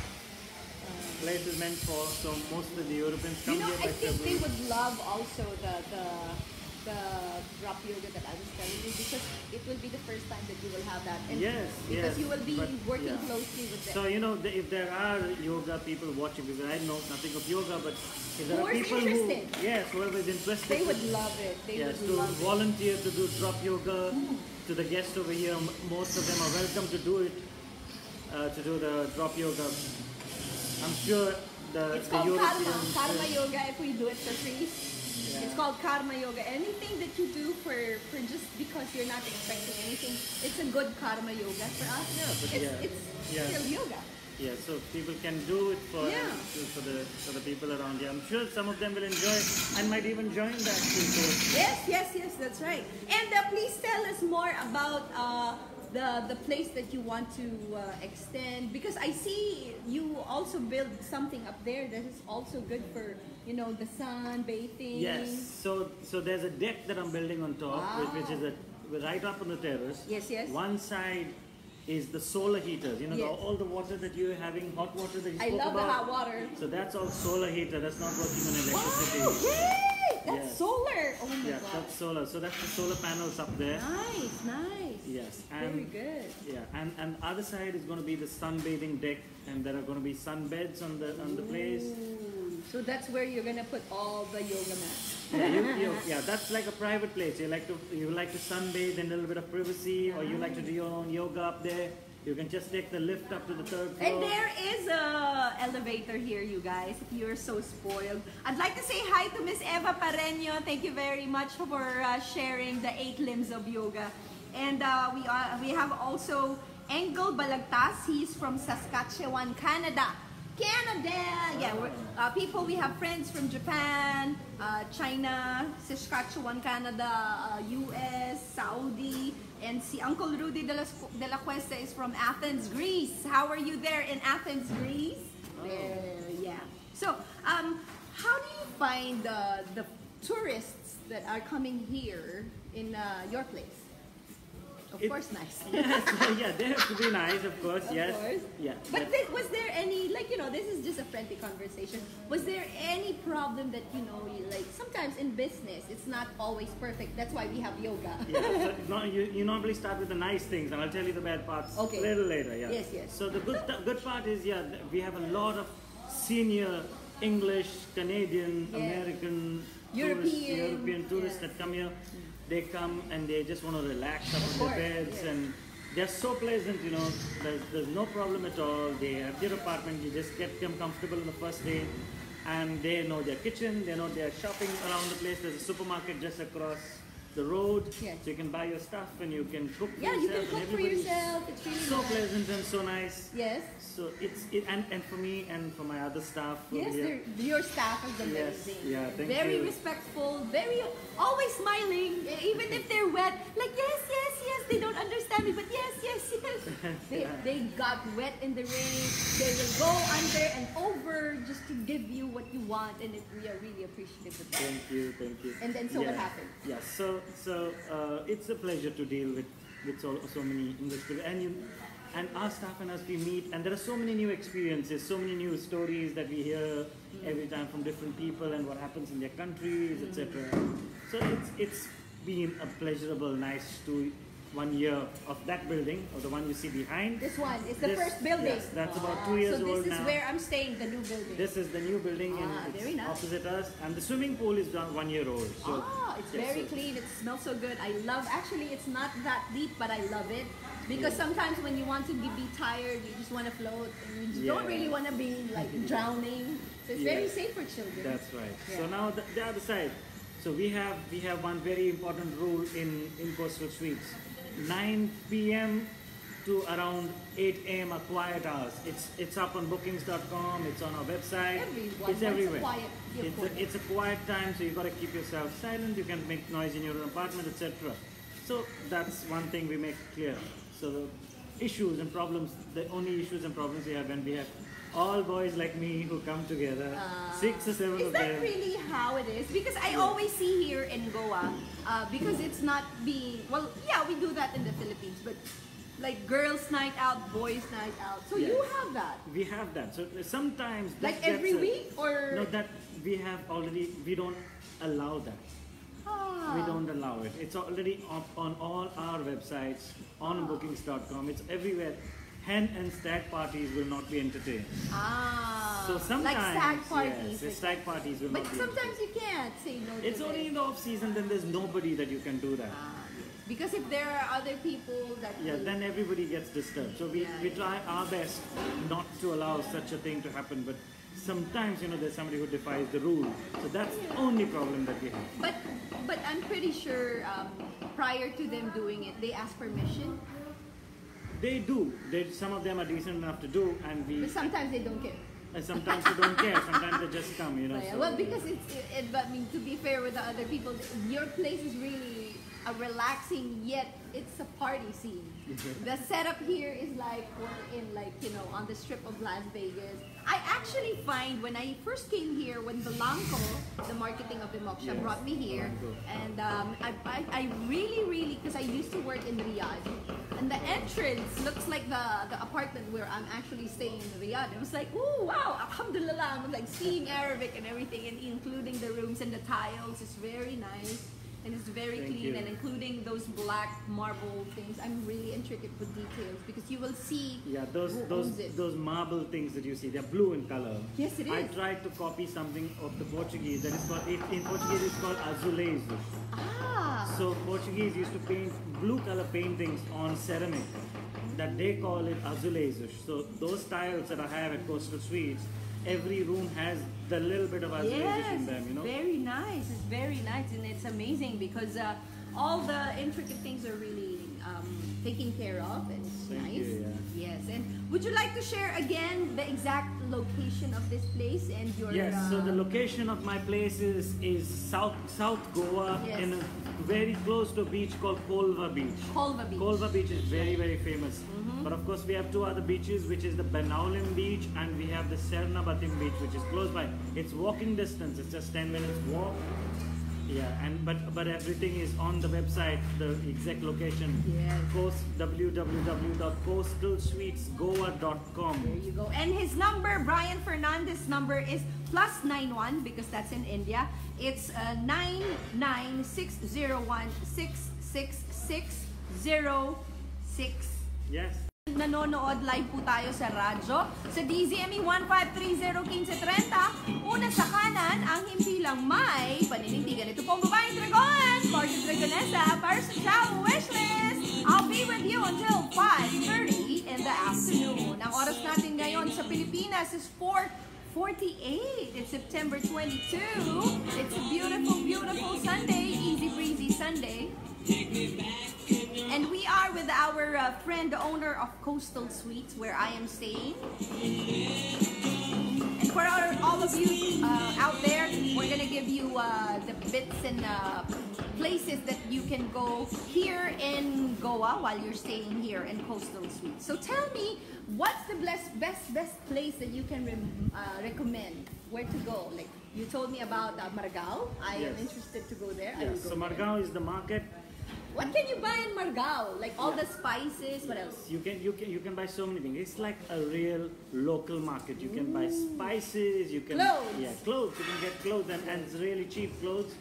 place is meant for. So most of the Europeans come You know, here I think they would love also the the the drop yoga that I was telling you because it will be the first time that you will have that. And Yes, because yes, you will be working yeah. closely with them. So you know, the, if there are yoga people watching, because I know nothing of yoga, but if there Who are people interested. who, yes, whoever is interested, they would love it. They yes, would to love it. volunteer to do drop yoga, to the guests over here, most of them are welcome to do it, uh, to do the drop yoga. I'm sure the, It's the called karma. Karma yoga if we do it for free. Yeah. It's called karma yoga. Anything that you do for, for just because you're not expecting anything, it's a good karma yoga for us. Yeah, but it's yeah. it's Yeah. still yoga. Yeah, so people can do it for Yeah. for the for the people around here. I'm sure some of them will enjoy it and might even join that course. Yes, yes, yes, that's right. And uh, please tell us more about uh, the the place that you want to uh, extend because I see you also build something up there that is also good for you know the sun bathing. Yes. So so there's a deck that I'm building on top, which, which is a right up on the terrace. Yes, yes. One side is the solar heaters. You know, the, all the water that you're having, hot water that you I love the hot water. So that's all solar heater. That's not working on electricity. Wow, yay! That's Yes. solar. Oh my Yeah, god. that's solar. So that's the solar panels up there. Nice, nice. Yes. Very And good. Yeah, and and other side is going to be the sunbathing deck, and there are going to be sun beds on the on the place. So that's where you're gonna put all the yoga mats. Yeah, you, you, yeah, that's like a private place. You like to you like to sunbathe in a little bit of privacy, or you like to do your own yoga up there. You can just take the lift up to the third floor. And there is a elevator here, you guys. If you're so spoiled, I'd like to say hi to Miss Eva Pareño. Thank you very much for uh, sharing the eight limbs of yoga. And uh, we are, we have also Engel Balagtas. He's from Saskatchewan, Canada. Canada! Yeah, we're, uh, people, we have friends from Japan, uh, China, Saskatchewan, Canada, uh, US, Saudi, and see Uncle Rudy de la, de la Cuesta is from Athens, Greece. How are you there in Athens, Greece? There, yeah. So, um, how do you find the, the tourists that are coming here in uh, your place? Of It- course, nice. yes, yeah, they have to be nice, of course. Of yes. course. Yeah. But then, was there any, like, you know, this is just a friendly conversation. Was there any problem that, you know, you, like, sometimes in business, it's not always perfect. That's why we have yoga. yeah, so no, you, you normally start with the nice things, and I'll tell you the bad parts Okay. a little later. Yeah. Yes, yes. So the good good part is yeah, we have a lot of senior English, Canadian, Yeah. American, European, tourists, European tourists yeah. that come here. They come and they just want to relax up on their beds and. They're so pleasant, you know. There's, there's no problem at all. They have their apartment. You just get them comfortable on the first day, and they know their kitchen. They know their shopping around the place. There's a supermarket just across the road, Yes. so you can buy your stuff and you can cook for yeah, you yourself. can cook for yourself. It's really So nice. pleasant and so nice. Yes. So it's it, and and for me and for my other staff. Yes, your staff is amazing. Yes, yeah, thank very you. respectful, very always smiling, even if they're wet. Like yes, yes, yes. They don't understand me, but yes, yes, yes. They, Yeah. they got wet in the rain. They will go under and over just to give you what you want, and it, we are really appreciative of that. Thank you, thank you. And then so what Yeah. Yes. Yeah, so so uh, it's a pleasure to deal with with so, so many English people, and you, and our staff and us we meet, and there are so many new experiences, so many new stories that we hear every time from different people and what happens in their countries, etc. So it's it's been a pleasurable, nice to one year of that building, or the one you see behind. This one is the This- first building. yes, that's about Ah, two years so this is where I'm staying, the new building. This is the new building, Ah, very nice. opposite us. And the swimming pool is done one year old. So ah, it's yes, very so- clean. It smells so good. I love. Actually, it's not that deep, but I love it because sometimes when you want to be, be tired, you just want to float, and you don't really want to be like drowning. So it's very safe for children. That's right. So now the, the other side. So we have we have one very important rule in in coastal suites. 9 p.m. to around 8 a.m. are quiet hours. It's it's up on bookings.com. It's on our website. Everyone it's a everywhere. quiet it's a, it's a quiet time, so you've got to keep yourself silent. You can make noise in your own apartment, etc. So that's one thing we make clear. So the issues and problems, the only issues and problems we have when we have all boys like me who come together, six or seven Is of that them. really how it is? Because I always see here in Goa, uh, because it's not being well. Yeah, we do that in the Philippines, but like girls' night out, boys' night out. So you have that, We have that. So sometimes that- like every a- week, or No, that we have already. We don't allow that. Ah. We don't allow it. It's already up on all our websites, on bookings.com. It's everywhere. Hen and stag parties will not be entertained. Ah, So sometimes, like stag parties. yes, stag parties will but not be sometimes you can't say no. to It's only them. in the off season. Then there's nobody that you can do that. Ah, yes. Because if there are other people that Yeah, will- then everybody gets disturbed. So we, Yeah, we yeah. try our best not to allow such a thing to happen. But sometimes, you know, there's somebody who defies the rule. So that's the only problem that we have. But but I'm pretty sure um, prior to them doing it, they ask permission. They do. They, some of them are decent enough to do, and we. But sometimes they don't care. and sometimes they don't care. Sometimes they just come, you know. Yeah, so- well, because it's, it, it, but I mean, to be fair with the other people, your place is really a relaxing yet it's a party scene. the setup here is like we're in like you know on the strip of Las Vegas. I actually find when I first came here, when Blanco, the marketing of the Moksha, Yes, brought me here, and um, I, I, I really, really, because I used to work in Riyadh, and the entrance looks like the, the apartment where I'm actually staying in Riyadh. It was like, oh wow, alhamdulillah, I'm like seeing Arabic and everything, and including the rooms and the tiles. It's very nice. And it's very Thank clean, you. and including those black marble things. I'm really intricate with details because you will see Yeah, those who those owns it. those marble things that you see, they're blue in color. Yes, it I tried to copy something of the Portuguese that is called in Portuguese it's called azulejo. Ah, So Portuguese used to paint blue color paintings on ceramic that they call it azulejos. So those tiles that I have at Coastal Suites, every room has the little bit of azulejos yes, in them, you know. very nice. It's very nice, and it's amazing because uh, all the intricate things are really um, taken care of, and it's Thank nice. you, Yes, and would you like to share again the exact location of this place and your? Yes, so uh, the location of my place is, is South South Goa Yes. in a very close to a beach called Colva Beach. Colva Beach. Colva Beach is very very famous. But of course we have two other beaches which is the Benaulim Beach and we have the Sernabatim Beach which is close by. It's walking distance, it's just 10 minutes walk. Yeah, and but but everything is on the website, the exact location. Yeah. Coast www.coastalsuitesgoa.com. There you go. And his number, Brian Fernandes number is plus nine one because that's in India. It's uh, nine nine six zero one six six six zero six. Yes. Nanonood live po tayo sa radyo sa DZME 1530-1530. Una sa kanan, ang himpilang may paninindigan. Ito pong babaeng dragon, Martin Dragonesa, para sa Ciao Wishlist. I'll be with you until 5.30 in the afternoon. Ang oras natin ngayon sa Pilipinas is 4.48. It's September 22. It's a beautiful, beautiful Sunday. Easy breezy Sunday. And we are with our uh, friend, the owner of Coastal Suites, where I am staying. And for our, all of you uh, out there, we're gonna give you uh, the bits and uh, places that you can go here in Goa while you're staying here in Coastal Suites. So tell me, what's the best, best, best place that you can uh, recommend? Where to go? Like you told me about uh, Margao. I am interested to go there. I go so. Margao is the market. What can you buy in Margao? Like all the spices, what else? You can you can you can buy so many things. It's like a real local market. You can buy mm. spices. You can Clothes. Yeah, clothes. You can get clothes and, and it's really cheap clothes.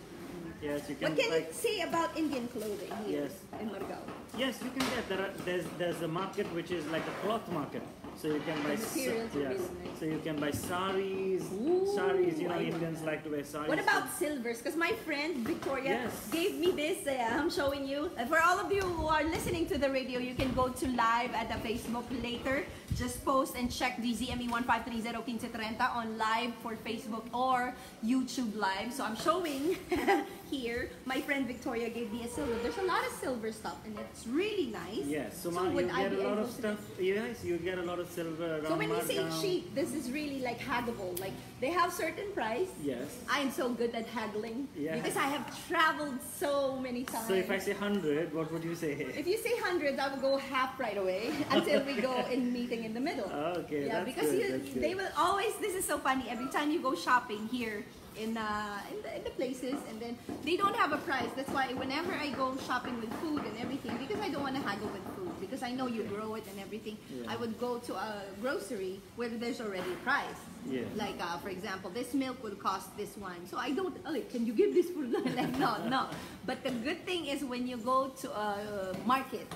Yes, you can What can like you say about Indian clothing here Yes. in Margao? Yes, you can get there. Are, there's there's a market which is like a cloth market, so you can buy The materials are yes. nice. So you can buy saris, Ooh, saris. You know. Indians like to wear saris. What about silvers? Because my friend Victoria Yes. gave me this. Uh, I'm showing you. And for all of you who are listening to the radio, you can go to live at the Facebook later. Just post and check DZME 1530 on live for Facebook or YouTube live. So I'm showing here. My friend Victoria gave me a silver. There's a lot of silver stuff and it's really nice. Yes, so, So you get a lot of stuff. Yes, you get a lot of silver So when you say cheap, this is really like haggable. Like they have certain price. Yes. I am so good at haggling Yeah. because I have traveled so many times. So if I say hundred, what would you say? If you say hundreds, I will go half right away until we go in meeting in the middle. Okay, yeah, that's because good, you, they will always. This is so funny. Every time you go shopping here in uh, in, the, in the places, and then they don't have a price. That's why whenever I go shopping with food and everything, because I don't want to haggle with food, because I know you grow it and everything. Yeah. I would go to a grocery where there's already a price. Yeah. Like uh, for example, this milk will cost this one. So I don't. Oh, like, can you give this for like no, no. But the good thing is when you go to a market,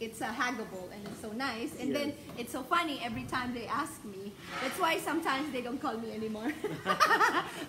it's a haggable and it's so nice. And Yes. then it's so funny every time they ask me. That's why sometimes they don't call me anymore.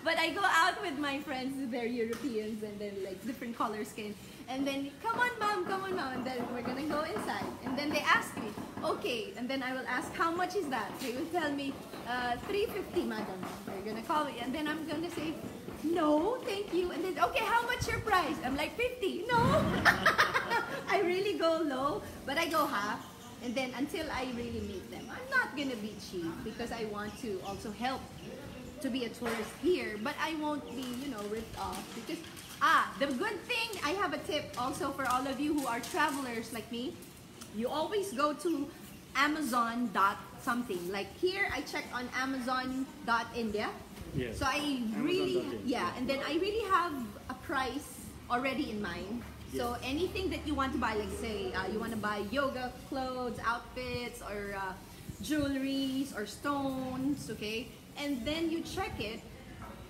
but I go out with my friends, they're Europeans and then like different color skin. And then, come on, mom, come on, mom. And then we're gonna go inside. And then they ask me, okay. And then I will ask, how much is that? They will tell me, uh, 350, madam. They're gonna call me. And then I'm gonna say, no, thank you. And then, okay, how much your price? I'm like, 50. No. I really go low, but I go half. And then until I really meet them, I'm not gonna be cheap because I want to also help to be a tourist here, but I won't be, you know, ripped off because ah, the good thing I have a tip also for all of you who are travelers like me. You always go to Amazon dot something. Like here, I checked on Amazon dot India. Yes. So I Amazon really, India. yeah, and then I really have a price already in mind. So anything that you want to buy, like say uh, you want to buy yoga clothes, outfits, or uh, jewelries or stones, okay, and then you check it,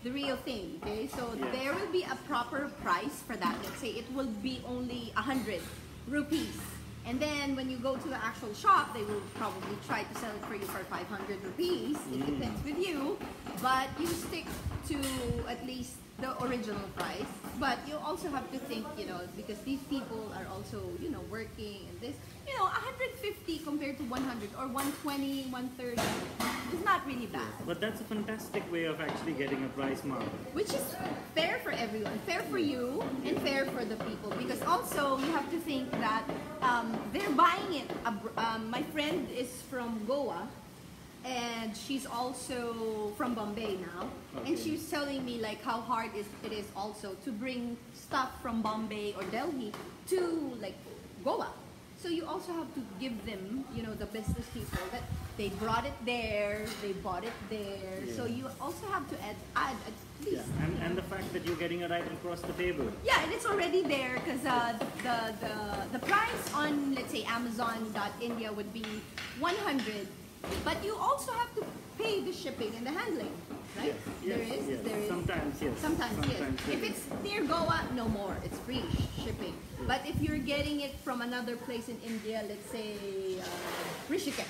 the real thing, okay. So Yeah. there will be a proper price for that. Let's say it will be only a hundred rupees. And then when you go to the actual shop, they will probably try to sell it for you for 500 rupees. It Mm. depends with you. But you stick to at least the original price. But you also have to think, you know, because these people are also, you know, working and this, you know, 150 compared to 100 or 120, 130 is not really bad. But that's a fantastic way of actually getting a price mark. Which is fair for everyone, fair for you and fair for the people. Because also you have to think that um, they're buying it. Um, my friend is from Goa, and she's also from Bombay now. And she was telling me like how hard is it is also to bring stuff from Bombay or Delhi to like Goa. So you also have to give them, you know, the business people that they brought it there, they bought it there. So you also have to add, add at Yeah. And, and the fact that you're getting it right across the table. Yeah, and it's already there because uh, the, the the price on let's say Amazon.India would be 100, but you also have to pay the shipping and the handling, right? Yes, there yes, is, yes. there is. Sometimes, yes. Sometimes, yes. Sometimes, If it's near Goa, no more. It's free shipping. But if you're getting it from another place in India, let's say uh, Rishikesh,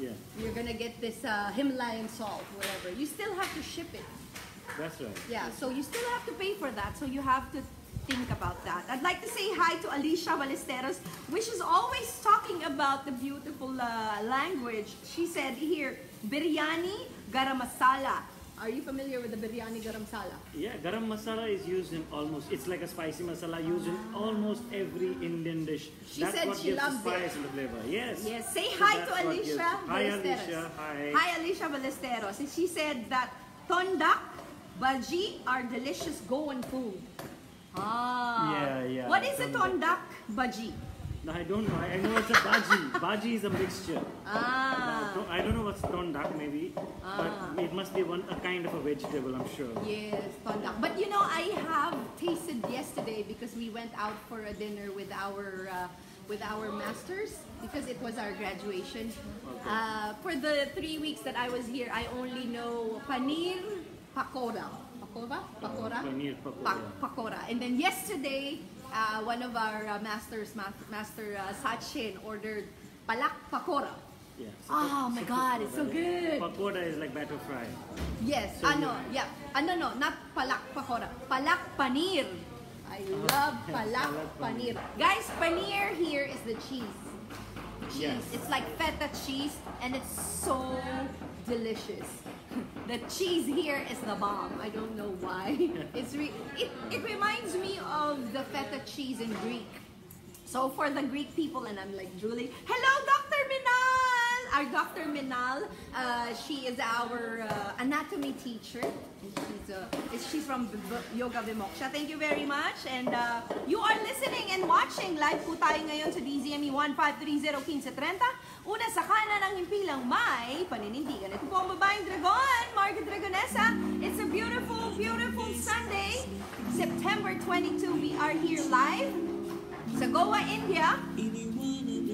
Yeah, you're gonna get this uh, Himalayan salt, whatever. You still have to ship it. that's right. Yeah, so you still have to pay for that. So you have to think about that. I'd like to say hi to Alicia Ballesteros, which is always talking about the beautiful uh, language. She said here, biryani garam masala. Are you familiar with the biryani garam masala? Yeah, garam masala is used in almost, it's like a spicy masala used in almost every Indian dish. She that's said what she gives loves the it. spice and the flavor. Yes. Yes, say hi that's to Alicia Hi Alicia, hi. Hi Alicia Ballesteros. And she said that tondak, bhaji are delicious Goan food. Ah. Yeah, yeah, What is a tondak. tondak bhaji? No, I don't know. I I know it's a bhaji. bhaji is a mixture. Ah. No, I don't know what's tondak maybe, Ah. but it must be one a kind of a vegetable, I'm sure. Yes, tondak. But you know, I have tasted yesterday because we went out for a dinner with our uh, with our masters because it was our graduation. Uh, for the three weeks that I was here, I only know paneer pakoda. pakova, pakora, Paneer pakora. Pa- pakora. And then yesterday, uh, one of our uh, masters, ma- Master uh, Sachin, ordered palak pakora. Yeah. Oh my God, it's so good. Pakora is like batter fry. Yes, So ano, yeah. Ano, no, not palak pakora. Palak paneer. I love palak paneer. Guys, paneer here is the cheese. Cheese. Yes. It's like feta cheese and it's so delicious. the cheese here is the bomb. I don't know why. it's re- it, it reminds me of the feta cheese in Greek. So for the Greek people, and I'm like Julie, hello, Dr. Minal! Our Dr. Minal, uh, she is our uh, anatomy teacher. She's, uh, she's from V- V- Yoga Vimoksha. Thank you very much. And uh, you are listening and watching live po tayo ngayon sa DZME 1530-1530. Una sa kanan ng himpilang may paninindigan. Ito po ang babaeng dragon, Margaret Dragonesa. It's a beautiful, beautiful Sunday. September 22, we are here live sa Goa, India.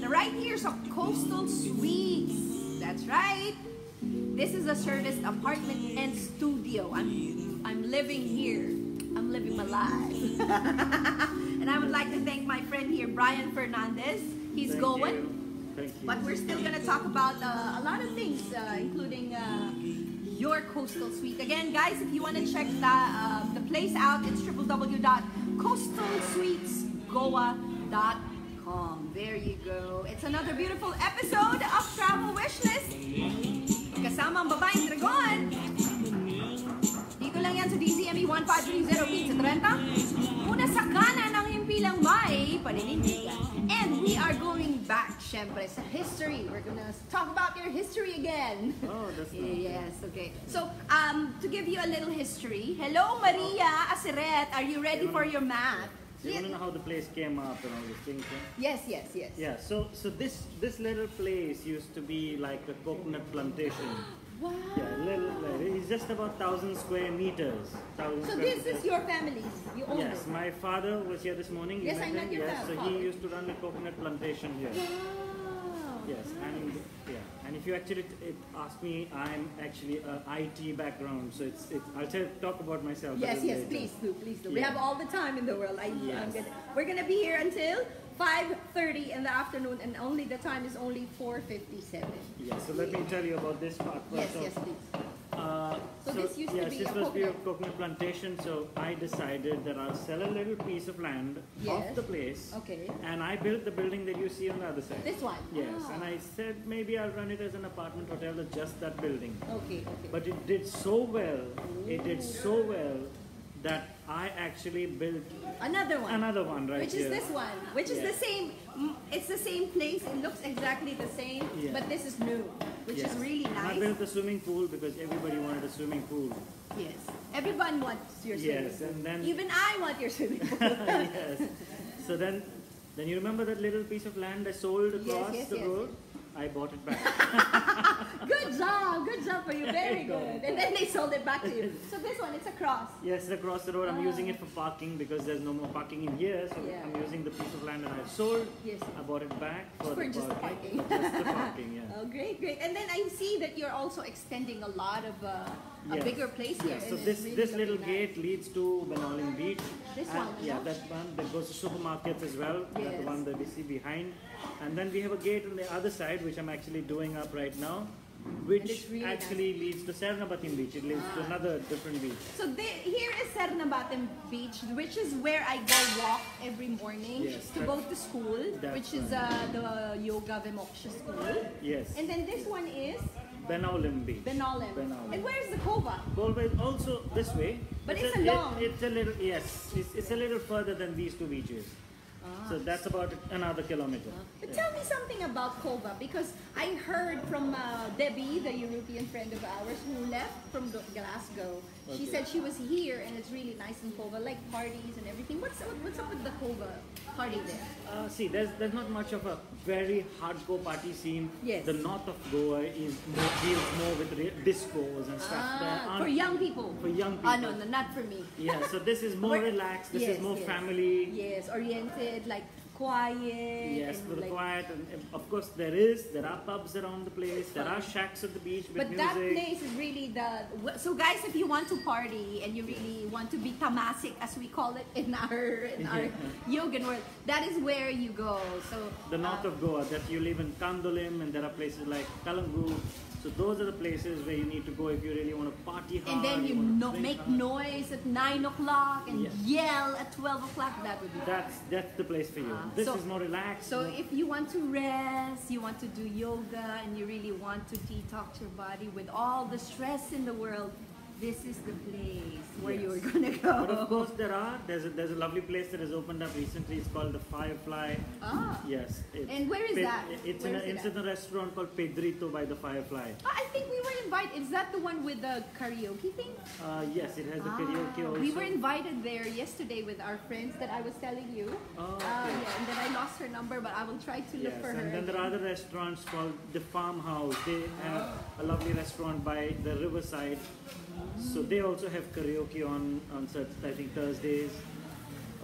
Right here sa Coastal Suites. That's right. This is a serviced apartment and studio. I'm I'm living here. I'm living my life. and I would like to thank my friend here, Brian Fernandes. He's Thank going. you. Thank you. But we're still gonna talk about uh, a lot of things, uh, including uh, your coastal suite. Again, guys, if you want to check the, uh, the place out, it's www.coastalsuitesgoa.com. There you go. It's another beautiful episode of Travel Wishlist. Kasama ang babaeng dragon. Dito lang yan sa DCME 1530 Pizza 30. Una sa kanan ng himpilang may paninindigan. And we are going back, syempre, sa history. We're gonna talk about your history again. Oh, that's nice. Yes, okay. So, um, to give you a little history, hello Maria Asiret, are you ready for your math? So you want to know how the place came up and all these things? Yes, yes, yes. Yeah, so so this this little place used to be like a coconut plantation. Wow. Yeah, little, like, it's just about thousand square meters. So this meters. is your family. You own Yes, it. my father was here this morning. you Yes, I met him, your Yes, so he used to run a coconut plantation here. Wow. Yes, and yeah, if you actually t- it, ask me, I'm actually a IT background, so it's, it's I'll tell, talk about myself. Yes, yes, later. please do, please do. We have all the time in the world. I, I'm Yes. gonna, we're gonna be here until 5:30 in the afternoon, and only the time is only 4:57. Yeah, so let me tell you about this part. Yes. So, yes, please. Uh, So this used to yes, be this a was be a coconut. coconut plantation. So I decided that I'll sell a little piece of land Yes. off the place, Okay. and I built the building that you see on the other side. This one. Yes, Ah. and I said maybe I'll run it as an apartment hotel or just that building. Okay, okay. But it did so well, it did so well that I actually built Another one. another one right which here. is this one, which is Yeah. the same. It's the same place. It looks exactly the same, Yeah. but this is new, which Yes. is really nice. I built the swimming pool because everybody wanted a swimming pool. Yes, everyone wants your swimming Yes, pool. and then- Even I want your swimming pool. yes. So then, then you remember that little piece of land I sold across yes, the yes, road? I bought it back. good job, good job for you. Very good. And then they sold it back to you. So this one, it's a cross. yes, across the road. I'm using it for parking because there's no more parking in here. So Yeah. I'm using the piece of land that I've sold. Yes. I bought it back for, For the just the parking. parking. just the parking, yeah. Oh, great, great. And then I see that you're also extending a lot of uh, a Yes. bigger place here. Yes, so this really this little nice. gate leads to Benaulim Beach. This And- one, Yeah, that one that goes to supermarkets as well. Yes. The one that we see behind. And then we have a gate on the other side, which I'm actually doing up right now, which really actually leads to Sernabatim Beach. It leads to another different beach. So here is Sernabatim Beach, which is where I go walk every morning Yes, to go to school, which is uh, the Yoga Vimoksha school. Yes. And then this one is Benaulim Beach. Benaulim. Benaulim. And where's the Kova? Always also this way. But It's it's a, a long- It, it's a little yes. It's, it's a little further than these two beaches. So that's about another kilometer. But Yeah. tell me something about Kova because I heard from uh, Debbie, the European friend of ours who left from Gl- Glasgow. She said she was here and it's really nice in Kova, like parties and everything. What's what's up with the Kova party there? Uh, see, there's there's not much of a very hardcore party scene. Yes. The north of Goa is more, deals more with discos and stuff. Ah, for young people. For young Ah, people. no, no, not for me. Yeah. So this is more relaxed. This Yes, is more yes. family. Yes, oriented, like quiet. Yes, for the like- quiet, and of course there is. There are pubs around the place. There are shacks at the beach with But music. that place is really the so guys. If you want to party and you really want to be tamasic, as we call it in our in our yogan world, that is where you go. So the north uh, of Goa, that you live in Candolim, and there are places like Kalangu. So those are the places where you need to go if you really want to party hard. and then you wanna no, make hard. noise at nine o'clock and Yes. yell at twelve o'clock. That would be That's that's the place for you. Ah, this so- is more relaxed. So if you want to rest, you want to do yoga, and you really want to detox your body with all the stress in the world, this is the place where Yes. you're gonna go. but of course there are. There's a, there's a lovely place that has opened up recently. It's called the Firefly. Ah. Yes. And where is Pe- that? It's Where in a, it it's at? in a restaurant called Pedrito by the Firefly. Ah, I think we were invited. Is that the one with the karaoke thing? Uh, yes, it has the karaoke Ah, also. we were invited there yesterday with our friends that I was telling you. Oh, Uh, yeah, and then I lost her number, but I will try to look Yes, for her. and then there are other restaurants called the Farmhouse. They have a lovely restaurant by the riverside. So they also have karaoke on on certain, I think Thursdays,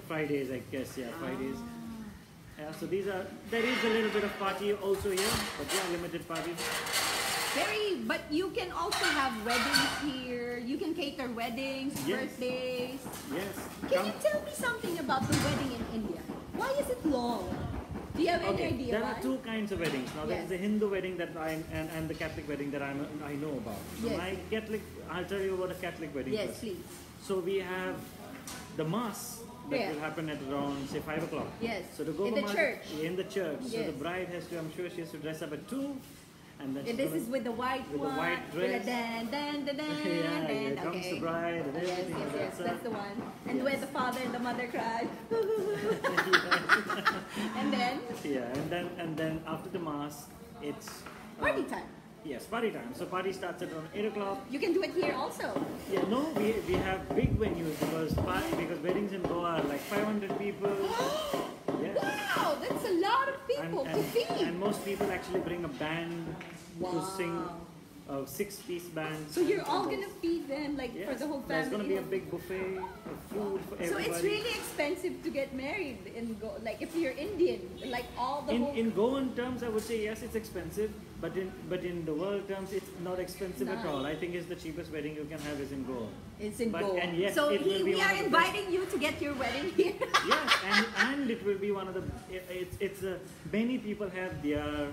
Fridays, I guess. Yeah, Fridays. Ah. Yeah, so these are there is a little bit of party also here, but yeah, limited party. Very, but you can also have weddings here. You can cater weddings, Yes. birthdays. Yes. Can come- you tell me something about the wedding in India? Why is it long? Do you have any Okay, idea there why? are two kinds of weddings. Now, Yes. there's the Hindu wedding that I and, and the Catholic wedding that I'm, I know about. So Yes. my Catholic, I'll tell you about a Catholic wedding Yes, first. please. So we have the mass that Yeah. will happen at around say five o'clock. Yes. So to go In the mass- church. In the church. Yes. So the bride has to. I'm sure she has to dress up at two, and then And this is with the white with the one. white the dress. Dan, dan, dan, dan, yeah, here comes the bride and Yes, everything. yes, like yes, that. that's the one. And Yes. where the father and the mother cried. and then yeah, and then and then after the mass, it's uh, party time. Yes, party time. So party starts at around eight o'clock. You can do it here also. Yeah, no, we, we have big venues because because weddings in Goa are like 500 people. Yeah. Wow, that's a lot of And, people to and, feed. and most people actually bring a band to sing a six-piece band. So you're all gonna feed them like yes, for the whole family. There's gonna be a big buffet of food for everybody. so it's really expensive to get married in Goa. Like if you're Indian, like all the in, whole. in Goan terms, I would say yes, it's expensive, but in but in the world terms, it's not expensive at all. I think it's the cheapest wedding you can have is in Goa. it's in but- Goa. and yes, so he, we are inviting you to get your wedding here. yes, and, and it will be one of the. it- It's it's uh, many people have their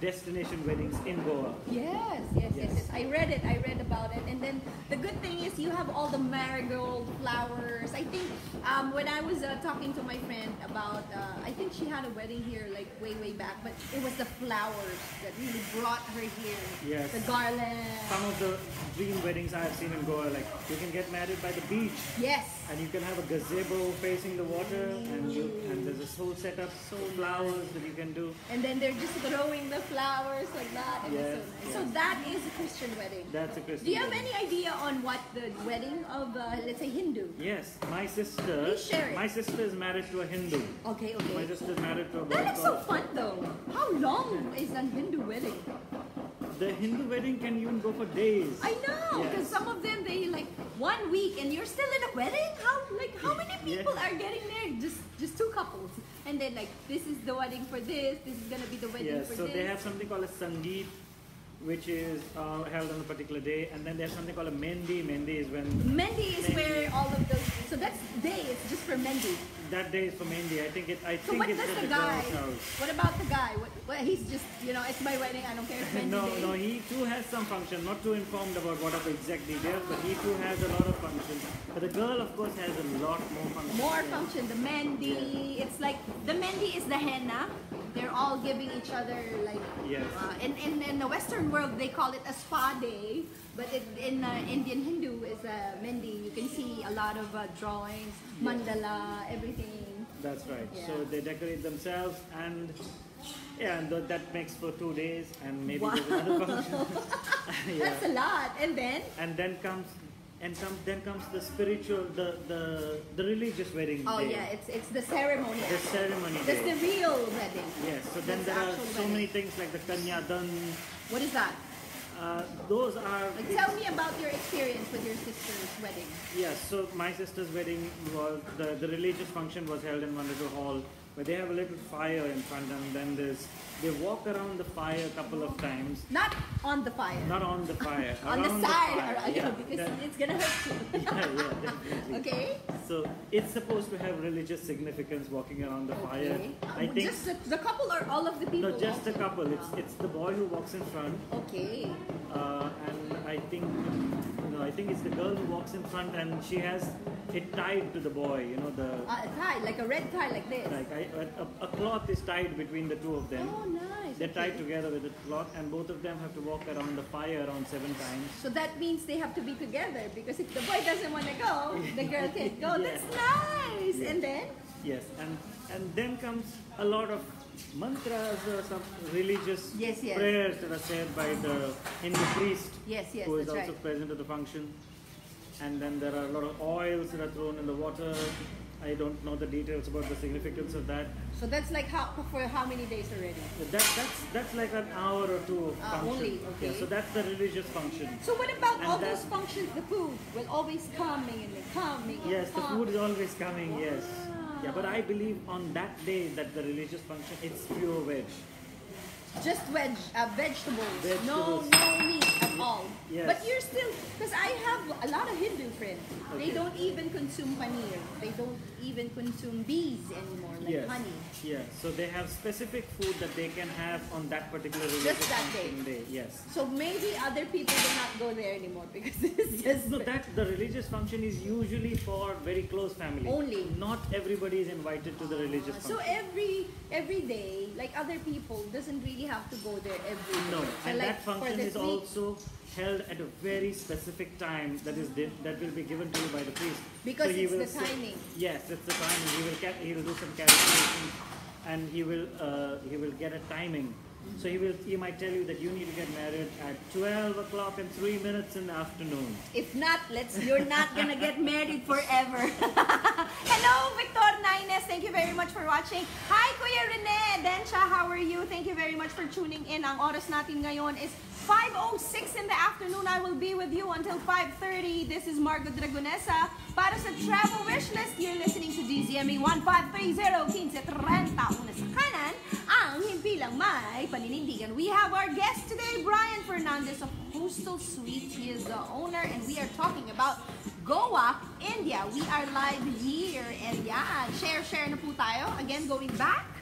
destination weddings in Goa. Yes, yes, yes, Yes. yes. I read it. I read about it. And then the good thing is you have all the marigold flowers. I think um, when I was uh, talking to my friend about, uh, I think she had a wedding here like way, way back, but it was the flowers that brought her here. Yes. The garland. Some of the dream weddings I have seen in Goa, like you can get married by the beach, Yes. and you can have a gazebo facing the water, and you and there's this whole setup, so flowers that you can do. And then they're just throwing the flowers like that. Yes, so yes. So that is a Christian wedding. That's a Christian. Do you have wedding. any idea on what the wedding of, uh, let's say, Hindu? Yes, my sister. Please share it. My sister is married to a Hindu. Okay, okay. My sister is married to a That looks so fun though. How long is a Hindu wedding? The Hindu wedding can even go for days. I know, Yes. because some of them they like one week and you're still in a wedding. How like how many people Yeah. are getting married? Just just two couples, and then like this is the wedding for this. This is gonna be the wedding Yes, for so this. they have something called a Sangeet, which is uh, held on a particular day, and then there's something called a Mehndi. Mehndi is when Mehndi is Mehndi. where all of those. So that's day. It's just for Mehndi. That day is for Mehndi. I think it. I So think what it's the the guy? What about the guy? What, what? He's just you know it's my wedding. I don't care if No, day. no, he too has some function. Not too informed about what are the exact details, but he too has a lot of function. But the girl, of course, has a lot more function. More function. The Mehndi. It's like the Mehndi is the henna. They're all giving each other like. Yes. Uh, in, in, in the Western world, they call it a spa day, but it, in uh, Indian Hindu is a Mehndi. You can see a lot of uh, drawings, mandala, everything. That's right. Yeah. So they decorate themselves and. Yeah, and th- that makes for two days, and maybe Wow. another function. yeah. That's a lot. And then and then comes and comes then comes the spiritual the the the religious wedding oh day yeah, it's it's the ceremony. the ceremony That's the real wedding. yes so then That's there are so wedding. many things like the kanya kanyadan What is that? Uh, those are tell me about your experience with your sister's wedding. yes so my sister's wedding was the the religious function was held in Wonderful Hall where they have a little fire in front, and then there's they walk around the fire a couple of times, Not on the fire. not on the fire, on the side, fire. or- you know, because that- it's gonna hurt you. yeah, yeah, definitely. okay. So it's supposed to have religious significance walking around the fire. Okay. I think just the, the couple or all of the people. no, just a also? couple. It's it's the boy who walks in front, Okay. uh, and I think no, I think it's the girl who walks in front, and she has it tied to the boy. You know the Uh, a tie, like a red tie, like this. like I, a, a cloth is tied between the two of them. Oh, nice. They're tied okay. together with a cloth, and both of them have to walk around the fire around seven times. So that means they have to be together because if the boy doesn't want to go, the girl can't go. Yeah. That's nice. And then Yes, and and then comes a lot of mantras or some religious Yes, yes. prayers that are said by the Hindu priest, yes, yes, who is also right. present at the function. And then there are a lot of oils that are thrown in the water. I don't know the details about the significance of that. So that's like how for how many days already? That that's that's like an hour or two of function. only, Yeah, okay. so that's the religious function. So what about And all that- those functions? The food will always coming and coming. and Yes, the food is always coming. Yes. Yeah, but I believe on that day that the religious function it's pure veg. Just veg, uh, vegetables. No, Vegetables. no meat at all. Yes. But you're still, because I have a lot of Hindu friends. They don't even consume paneer. They don't even consume bees anymore, like yes. honey. Yeah. So they have specific food that they can have on that particular religious that function day. Yes. So maybe other people will not go there anymore because it's just No, that the religious function is usually for very close family. Only. Not everybody is invited to the religious So function. every every day, like other people, doesn't really have to go there every day. No, So and like that function is three- also held at a very specific time that is di- that will be given to you by the priest. Because he it's will the timing. Yes, it's the timing. He will ca- he will do some calculations, and he will uh, he will get a timing. So he will he might tell you that you need to get married at 12 o'clock and three minutes in the afternoon. If not, let's you're not gonna get married forever. Hello, Victor Nines. Thank you very much for watching. Hi, Kuya Rene. Densha, how are you? Thank you very much for tuning in. Ang oras natin ngayon is 5.06 in the afternoon. I will be with you until 5.30. This is Margot Dragonesa. Para sa Travel Wishlist, you're listening to DZME 1530 1530. Una sa kanan, ang hindi lang may paninindigan. We have our guest today, Brian Fernandez of Coastal Suites. He is the owner and we are talking about Goa, India. We are live here and yeah, share, share na po tayo. Again, going back.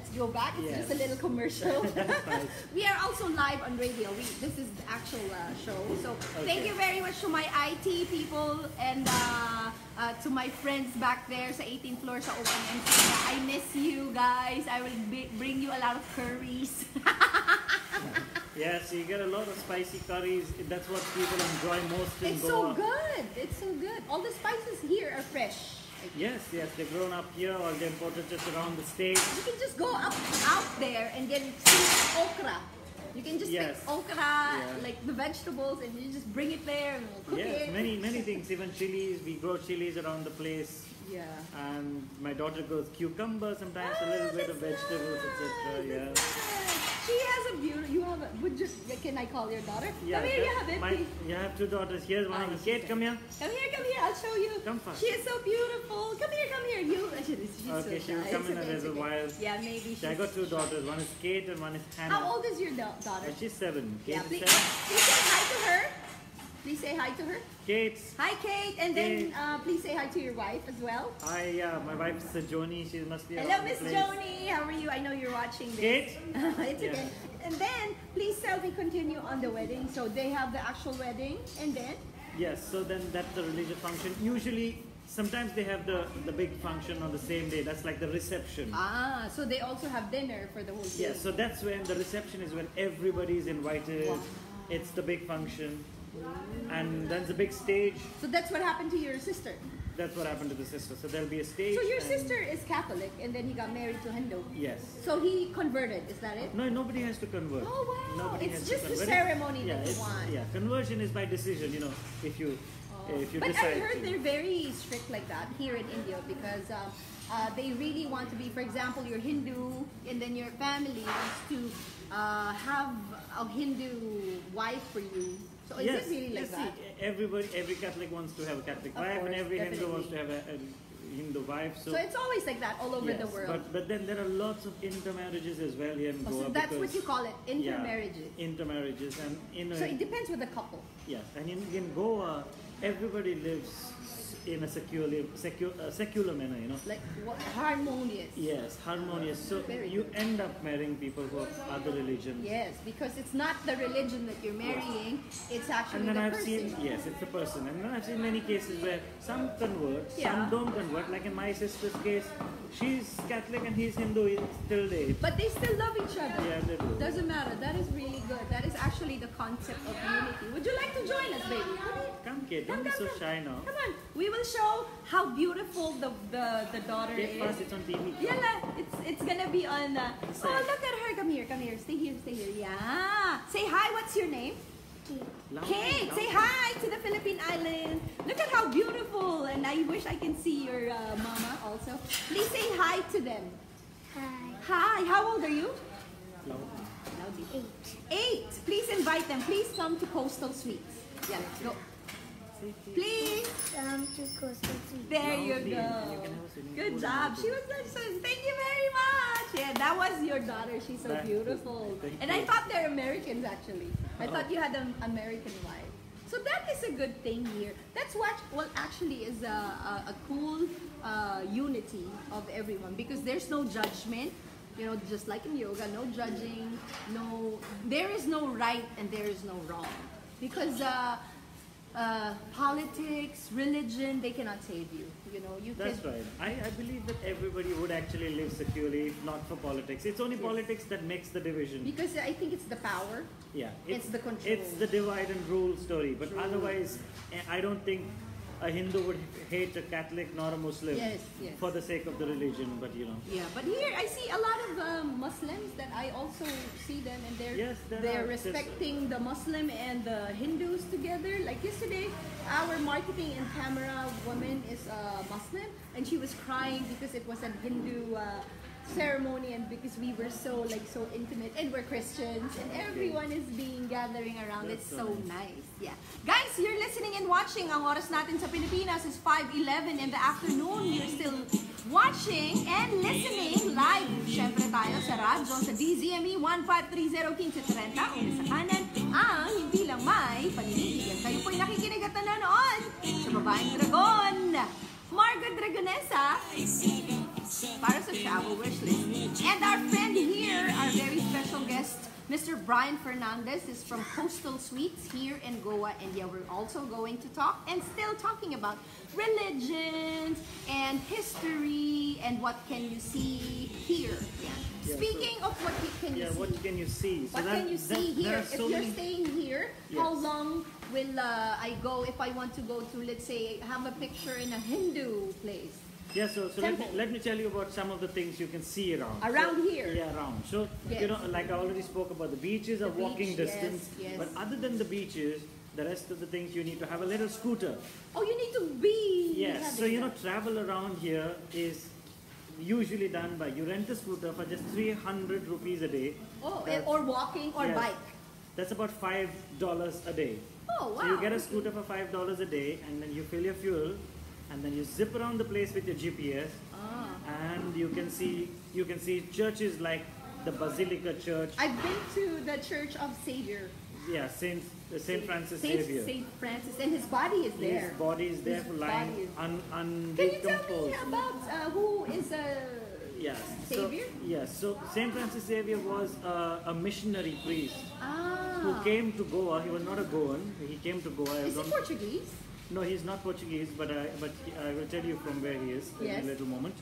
Let's go back. It's Yes. just a little commercial. We are also live on radio. We, this is the actual uh, show. So thank you very much to my IT people and uh, uh, to my friends back there sa 18th floor sa Open MC. I miss you guys. I will bring you a lot of curries. Yes, you get a lot of spicy curries. That's what people enjoy most in it's so good. It's so good. All the spices here are fresh. Like, Yes, yes, they've grown up here or they're imported just around the state. You can just go up out there and get okra. You can just Yes. pick okra, Yeah. like the vegetables, and you just bring it there and cook Yes, it. many many things. Even chilies, we grow chilies around the place. Yeah. And my daughter grows cucumber, sometimes a Ah, little bit of vegetables, etc. Yeah. nice. She has a beautiful. You have a. Would you? Can I call your daughter? Yeah, come here, you have it. my- you have two daughters. Here's one. Oh. Kate, come here. Come here, come here. I'll show you. Come first. She is so beautiful. Come here, come here. You. She's, she's Okay, so she will come in a little while. Yeah, maybe. She's, I got two daughters. One is Kate and one is Hannah. How old is your da- daughter? Uh, She's seven. Kate Yeah, please, seven. please say hi to her. Please say hi to her. Kate. Hi, Kate. And then Kate. uh, please say hi to your wife as well. Hi, yeah, my wife is Joni. She must be Hello, Miss. Joni. How are you? I know you're watching this. Kate? it's Yeah. okay. And then, please tell me continue on the wedding. So they have the actual wedding, and then Yes, so then that's the religious function. Usually, sometimes they have the, the big function on the same day. That's like the reception. ah, so they also have dinner for the whole day. Yes, so that's when the reception is when everybody is invited. Wow. It's the big function. And then the big stage. So that's what happened to your sister. That's what happened to the sister. So there'll be a stage. So your sister is Catholic, and then he got married to Hindu. Yes. So he converted. Is that it? No, nobody has to convert. Oh, wow. Nobody It's just the ceremony yeah, that you want. Yeah, conversion is by decision. You know, if you if you But decide. I heard to. they're very strict like that here in India because um, uh, they really want to be, for example, you're Hindu and then your family wants to uh, have a Hindu wife for you. So is yes, it really like that? see, everybody, every Catholic wants to have a Catholic Of wife, and course, every Hindu wants to have a, a Hindu wife. So it's always like that all over yes, the world. But, but then there are lots of intermarriages as well here in Oh, Goa. so that's what you call it, yeah, intermarriages. intermarriages, and in So it depends with the couple. yes, and in, in Goa, everybody lives in a secular, secular, uh, secular manner. You know. Like what, harmonious. Yes, harmonious. So Very you end up marrying people who have other religions. Yes, because it's not the religion that you're marrying, it's actually the person. And then the I've person. seen, yes, it's the person. And then I've seen many cases where some convert, Yeah. some don't convert. Like in my sister's case, she's Catholic and he's Hindu till date. But they still love each other. Yeah, they do. Doesn't matter. That is really good. That is actually the concept of unity. Would you like to join us, baby? Come kid. Come, Kate, Come, don't be come, so come. shy now. Come on. We will show how beautiful the the, the daughter Get is. fast, it's on TV. Yala, it's it's gonna be on. Uh, oh, look at her. Come here. Come here. Stay here. Stay here. Yeah. Say hi. What's your name? Kate. Kate, loud. say hi to the Philippine Islands. Look at how beautiful, and I wish I can see your uh, mama also. Please say hi to them. Hi. Hi, how old are you? Loud. Eight. Eight. Please invite them. Please come to Coastal Suites. Yeah, let's go. Please. Come to Coastal Suite. There you go. You can have a swimming Good job. She was nice. So Thank you very much. Yeah, that was your daughter. She's so beautiful. And I thought they're Americans actually. I thought you had an American wife. So that is a good thing here. That's what what actually is a, a, a cool uh, unity of everyone because there's no judgment. You know, just like in yoga, no judging, no. There is no right and there is no wrong because. Uh, uh, politics, religion, they cannot save you. You know, you That's can, right. I, I believe that everybody would actually live securely if not for politics. It's only Yes. politics that makes the division. Because I think it's the power. Yeah, It's the control. It's the divide and rule story. But True. otherwise, eh, I don't think a Hindu would hate a Catholic nor a Muslim Yes, yes. for the sake of the religion. But you know, Yeah, but here I see a lot of um, Muslims that I also see them and they're Yes, they're are. Respecting the Muslim and the Hindus together. Like yesterday, our marketing and camera woman is a Muslim and she was crying because it was a Hindu uh, ceremony and because we were so like so intimate and we're Christians and everyone is being gathering around. That's it's so so nice. Yeah. Guys, you're listening and watching. Ang oras natin sa Pilipinas is 5.11 in the afternoon. You're still watching and listening live. Siyempre tayo sa radyo sa DZME 1530 1530 una sa kanan. Ang hindi lang may paninindigan. Kayo po'y nakikinig at nanonood sa Babaeng Dragon. Margaret Dragonesa para sa travel wish list. And our friend here, our very special guest, Mr. Brian Fernandes is from Coastal Suites here in Goa. India. we're also going to talk and still talking about religions and history and what can you see here. Yeah. Yeah, Speaking of what you can you yeah, see, what can you see? So what that- can you see there here? are If you're many- staying here, how long will uh, I go if I want to go to, let's say, have a picture in a Hindu place? Yeah, so, so let, me, let me tell you about some of the things you can see around. Around So- here? Yeah, around. So, Yes. you know, like I already spoke about, the beaches are The walking beach, distance. yes. But other than the beaches, the rest of the things you need to have a little scooter. Oh, you need to be. Yes, so you know, travel around here is usually done by you rent a scooter for just 300 rupees a day. Oh, eh, That's- or walking or yes. bike. That's about five dollars a day. Oh, wow. So you get a scooter for five dollars a day, and then you fill your fuel, and then you zip around the place with your GPS, Ah. and you can see you can see churches like the Basilica Church, I've been to the Church of Savior. yeah, Saint Saint Francis Saint, Xavier. Saint Francis, and his body is there. His body is there His for lying is- un, Can you tell me about uh, who is a Yes. Savior? So, yes. So Saint Francis Xavier was a, a missionary priest ah? who came to Goa. He was not a Goan. He came to Goa. Is he Portuguese? No, he's not Portuguese, but I, but I will tell you from where he is Yes. in a little moment.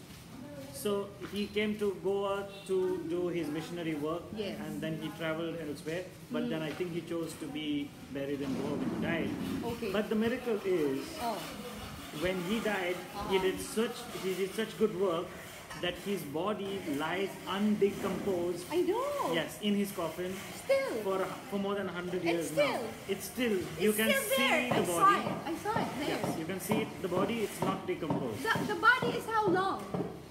So he came to Goa to do his missionary work, Yes. And then he traveled elsewhere. But then I think he chose to be buried in Goa when he died. Okay. But the miracle is, oh, when he died, he Uh-huh. did such he did such good work that his body lies undecomposed. I know. Yes, in his coffin Still. for for more than hundred years now. still. It's still It's you can still see there. the I saw body. it. I saw it there. Yes, you can see it, the body. It's not decomposed. The, the body is how long?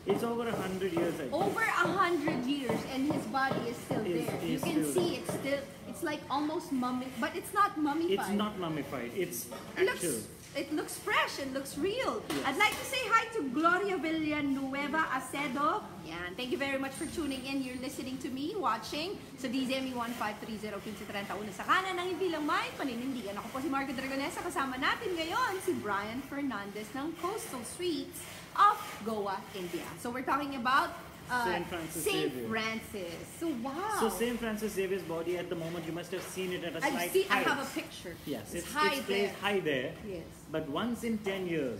It's over a hundred years. I think. Over a hundred years, and his body is still there. You can see it's still. It's like almost mummy, but it's not mummified. It's not mummified. It's actual. it looks fresh. It looks real. Yes. I'd like to say hi to Gloria Villanueva Acedo. Yan. Thank you very much for tuning in. You're listening to me, watching sa DZME 1530-1531 sa kanan ng hindi lang may paninindigan. Ako po si Margaux Dragonessa. Kasama natin ngayon si Brian Fernandes ng Coastal Suites of Goa, India. So we're talking about uh, Saint Francis Saint Xavier. Francis. So wow. So Saint Francis Xavier's body at the moment, you must have seen it at a I've seen, I have a picture. Yes, it's, it's, high it's there. placed high there. Yes. But once in 10 years,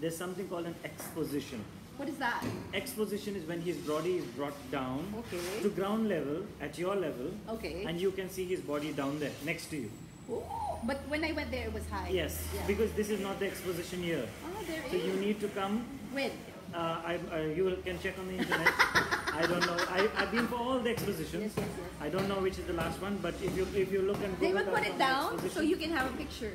there's something called an exposition. What is that? Exposition is when his body is brought down Okay. to ground level, at your level, Okay. and you can see his body down there, next to you. Ooh, but when I went there, it was high. Yes, Yeah. because this is not the exposition year. oh, there So is. you need to come When? Uh, I, uh, you can check on the internet. I don't know. I, I've been for all the expositions. Yes, yes, yes. I don't know which is the last one, but if you if you look and They Google will put it down so you can have a picture.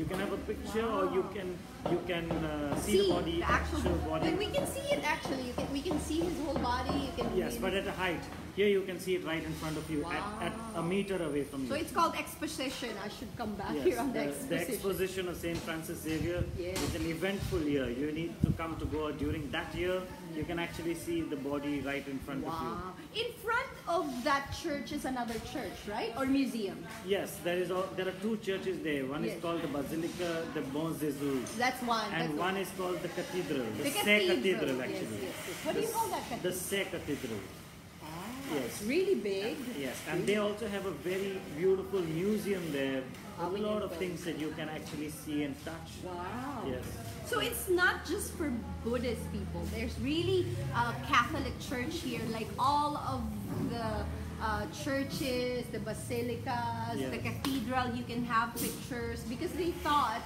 You can have a picture or you can you can uh, see, See the body, the actual body. Like we can see it actually. You can, we can see his whole body. You can. yes, but at a height. Here you can see it right in front of you, at, at a meter away from you. So it's called exposition. I should come back Yes, here on the, the, the exposition. exposition of Saint Francis Xavier Yes. is an eventful year. You need to come to Goa during that year. You can actually see the body right in front of you. Wow. In front of that church is another church, right? Or museum. Yes, there is. All, there are two churches there. One Yes. is called the Basilica de Bons Jesus, That's one. and That's one is called the Cathedral, the, The Se cathedral. Cathedral, Yes, actually. yes, yes. What do you call that cathedral? The Se Cathedral. Yes. It's really big. Yes, and they also have a very beautiful museum there. Ah, A lot of things that you can actually see and touch. Wow. Yes. So it's not just for Buddhist people. There's really a Catholic church here, like all of the uh, churches, the basilicas, Yes. the cathedral. You can have pictures because they thought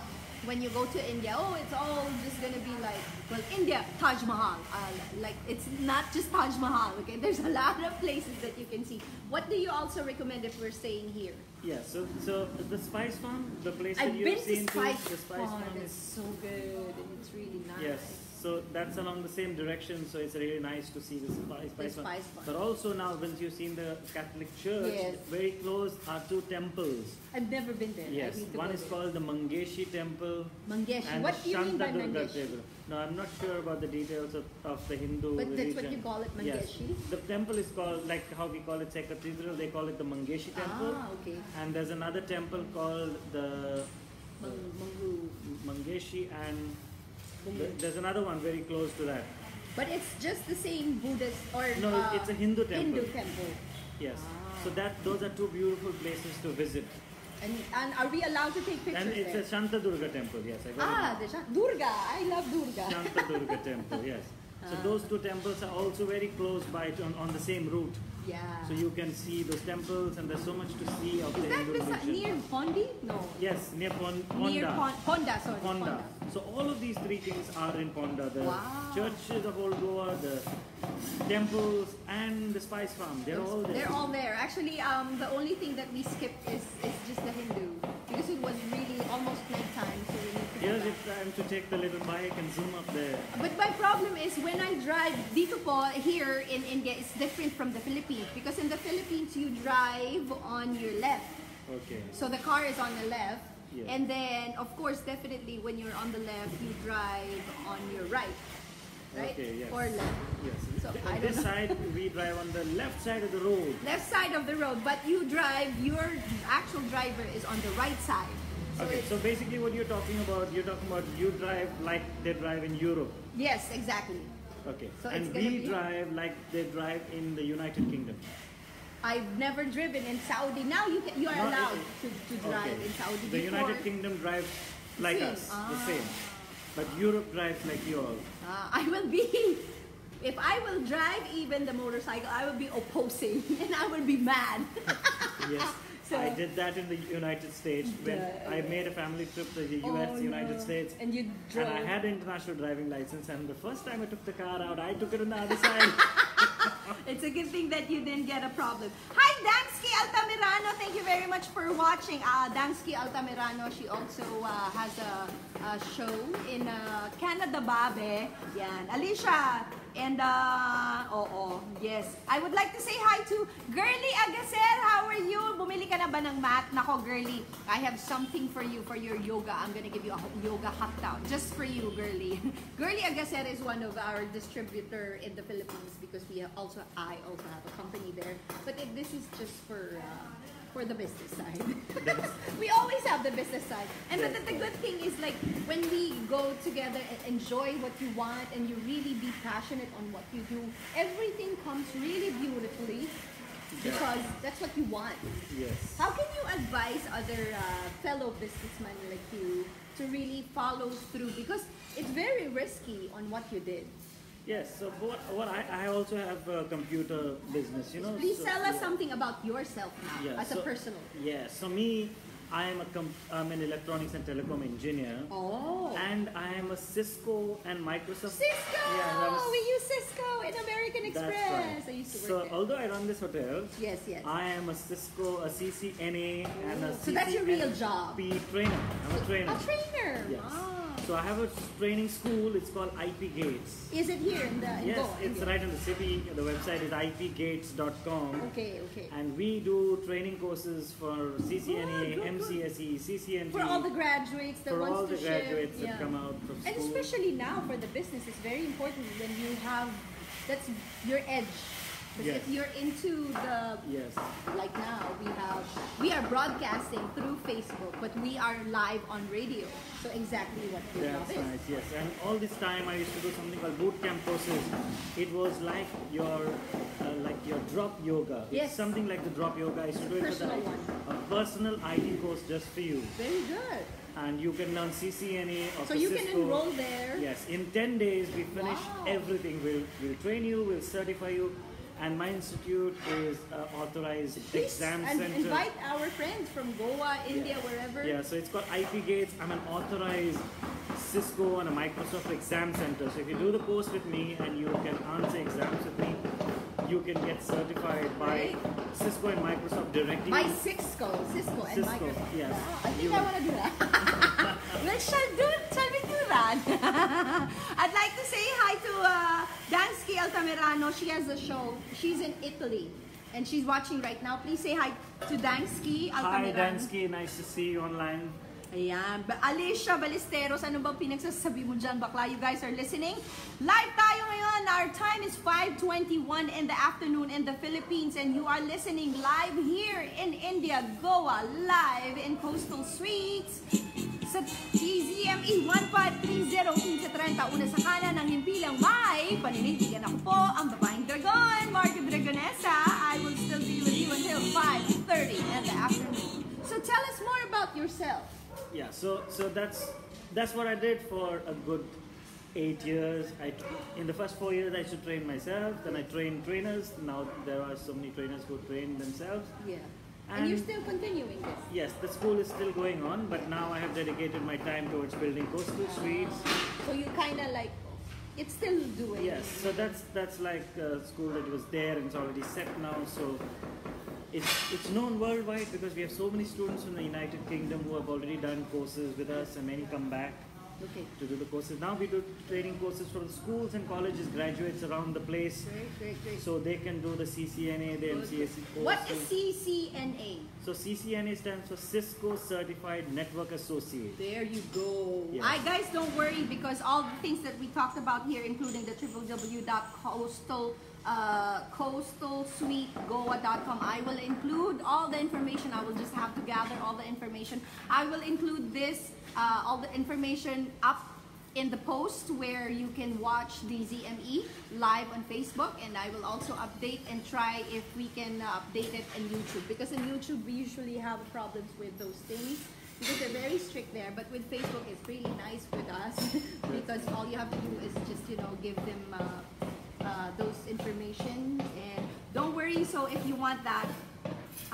when you go to India, oh, it's all just gonna be like, well, India, Taj Mahal. Uh, like it's not just Taj Mahal. Okay, there's a lot of places that you can see. What do you also recommend if we're staying here? Yeah, so so the Spice Farm, the place that I've you've been to seen Spice too, the Spice Farm. Farm is so good and it's really nice. Yes, so that's along the same direction, so it's really nice to see the Spice, spice. Spice Farm. But also now, once you've seen the Catholic Church, Yes. very close are two temples. I've never been there. Yes, one is there. called the Mangeshi Temple Mangeshi. and What do you mean by Mangeshi? Temple. No, I'm not sure about the details of, of the Hindu But religion. that's what you call it, Mangeshi. Yes. The temple is called, like how we call it Sai Cathedral, they call it the Mangeshi Temple. Ah, okay. And there's another temple called the Mang- Mangeshi and there's another one very close to that. But it's just the same Buddhist or No, uh, it's a Hindu temple. Hindu temple. Yes. Ah. So that those are two beautiful places to visit. And, and are we allowed to take pictures And it's there? a Shantadurga temple, yes. I got ah, the Shan- Durga. I love Durga. it. Shantadurga temple, yes. So Ah. those two temples are also very close by to, on, on the same route. Yeah. So you can see those temples and there's so much to see of Is the that Hindu besi- religion. near Pondi? No. Yes, near Pon- Near Ponda. Pon- Ponda, sorry. Ponda. So all of these three things are in Ponda. The Wow. churches of old Goa, the temples, and the spice farm. They're all there. They're all there. Actually, um, the only thing that we skipped is, is just the Hindu because it was really almost nighttime, so we need to Here's it time to take the little bike and zoom up there. But my problem is when I drive dito po here in India, it's different from the Philippines because in the Philippines you drive on your left. Okay. So the car is on the left. Yeah. And then of course definitely when you're on the left you drive on your right. Right? Okay, yes. Or left. Yes. So, I this know. side we drive on the left side of the road. Left side of the road, but you drive your actual driver is on the right side. So Okay, so basically what you're talking about, you're talking about you drive like they drive in Europe. yes, exactly. Okay. So and we be- drive like they drive in the United Kingdom. I've never driven in Saudi. Now you can, you are allowed to, to drive Okay. in Saudi. The Before, United Kingdom drives like Same. us, the Ah. same. But Europe drives like you all. Uh, I will be, if I will drive even the motorcycle, I will be opposing and I will be mad. Yes. So- I did that in the United States when Yeah. I made a family trip to the US, Oh, United no. States. And you And. I had an international driving license, and the first time I took the car out, I took it on the other side. It's a good thing that you didn't get a problem. Hi, Dansky Altamirano. Thank you very much for watching. Uh, Dansky Altamirano, she also uh, has a, a show in uh, Canada Babe. Yan. Alicia, And, uh, oo, yes. I would like to say hi to Girly Agacer. How are you? Bumili ka na ba ng mat? Nako, Girly, I have something for you for your yoga. I'm gonna give you a yoga hot down just for you, Girly. Girly Agacer is one of our distributor in the Philippines because we also, I also have a company there. But if this is just for, uh, for the business side. we always have the business side. And the, the good thing is like when we go together and enjoy what you want and you really be passionate on what you do, everything comes really beautifully because that's what you want. Yes. How can you advise other uh, fellow businessmen like you to really follow through? Because it's very risky on what you did. Yes. So what, what I, I also have a computer business, you know. Please so- tell us yeah. something about yourself now Yeah, as a personal. Yeah. So me, I am a com- I'm an electronics and telecom engineer, Oh. and I am a Cisco and Microsoft. Cisco! Yeah, we use Cisco in American That's Express. right. I used to So there. although I run this hotel, Yes, yes. I am a Cisco, a CCNA, and a So that's your real job. job. trainer. I'm a trainer. A trainer. Yes. So I have a training school. It's called IP Gates. Is it here in the in Yes, Goa? it's right in the city. The website is ipgates.com. Okay, okay. And we do training courses for CCNA, ah, good, good. MCSE, CCNP. For all the graduates that for wants all to the graduates ship, that come out from school. And especially now for the business, it's very important when you have that's your edge. Because Yes. if you're into the Yes. like now we have we are broadcasting through Facebook, but we are live on radio. So exactly what job That's is. nice, yes. And all this time I used to do something called boot camp courses. It was like your uh, like your drop yoga. Yes. It's something like the drop yoga. I used to do it for Personal the, one. a personal IT course just for you. Very good. And you can learn CCNA or So you can enroll there. Yes, in 10 days we finish Wow. everything. We'll, we'll train you, we'll certify you. And my institute is uh, authorized Please exam and center. invite our friends from Goa, India, wherever. Yeah, so it's called IP Gates. I'm an authorized Cisco and a Microsoft exam center. So if you do the course with me and you can answer exams with me, you can get certified by Right. Cisco and Microsoft directly. By Cisco, Cisco and Cisco, Microsoft. yes. Wow, I think You- I want to do that. Let's shall do. Shall I'd like to say hi to uh, Dansky Altamirano. She has a show. She's in Italy, and she's watching right now. Please say hi to Dansky Hi Altamirano. Dansky, nice to see you online. Ayan. Alicia Ballesteros, ano bang pinagsasabi mo dyan, bakla? You guys are listening. Live tayo ngayon. Our time is 5.21 in the afternoon in the Philippines and you are listening live here in India, Goa, live in Coastal Suites. Sa DZME 1530-1530, una sa kanan ng himpilang may paninindigan ako po ang babaeng dragon, Margaux Dragonessa. I will still be with you until 5.30 in the afternoon. So tell us more about yourself. Yeah, so so that's that's what I did for a good eight years. I in the first four years I should train myself. Then I trained trainers. Now there are so many trainers who train themselves. Yeah. And, you're still continuing this. Yes, the school is still going on, but now I have dedicated my time towards building coastal suites. So you kind of like, it's still doing. Yes, so that's that's like a school that was there and it's already set now. So it's it's known worldwide because we have so many students from the United Kingdom who have already done courses with us, and many come back Okay. to do the courses. Now we do training courses for the schools and colleges, graduates around the place, Great, great, great. so they can do the CCNA, the MCSE courses. What is CCNA? So CCNA stands for Cisco Certified Network Associate. There you go. Yes. I guys don't worry because all the things that we talked about here, including the www.coastal uh, coastalsuitegoa.com, I will include all the information. I will just have to gather all the information. I will include this, uh, all the information up in the post where you can watch the ZME live on Facebook and I will also update and try if we can uh, update it in YouTube. Because in YouTube we usually have problems with those things because they're very strict there. But with Facebook it's really nice with us because all you have to do is just you know give them uh, uh, those information. And don't worry so if you want that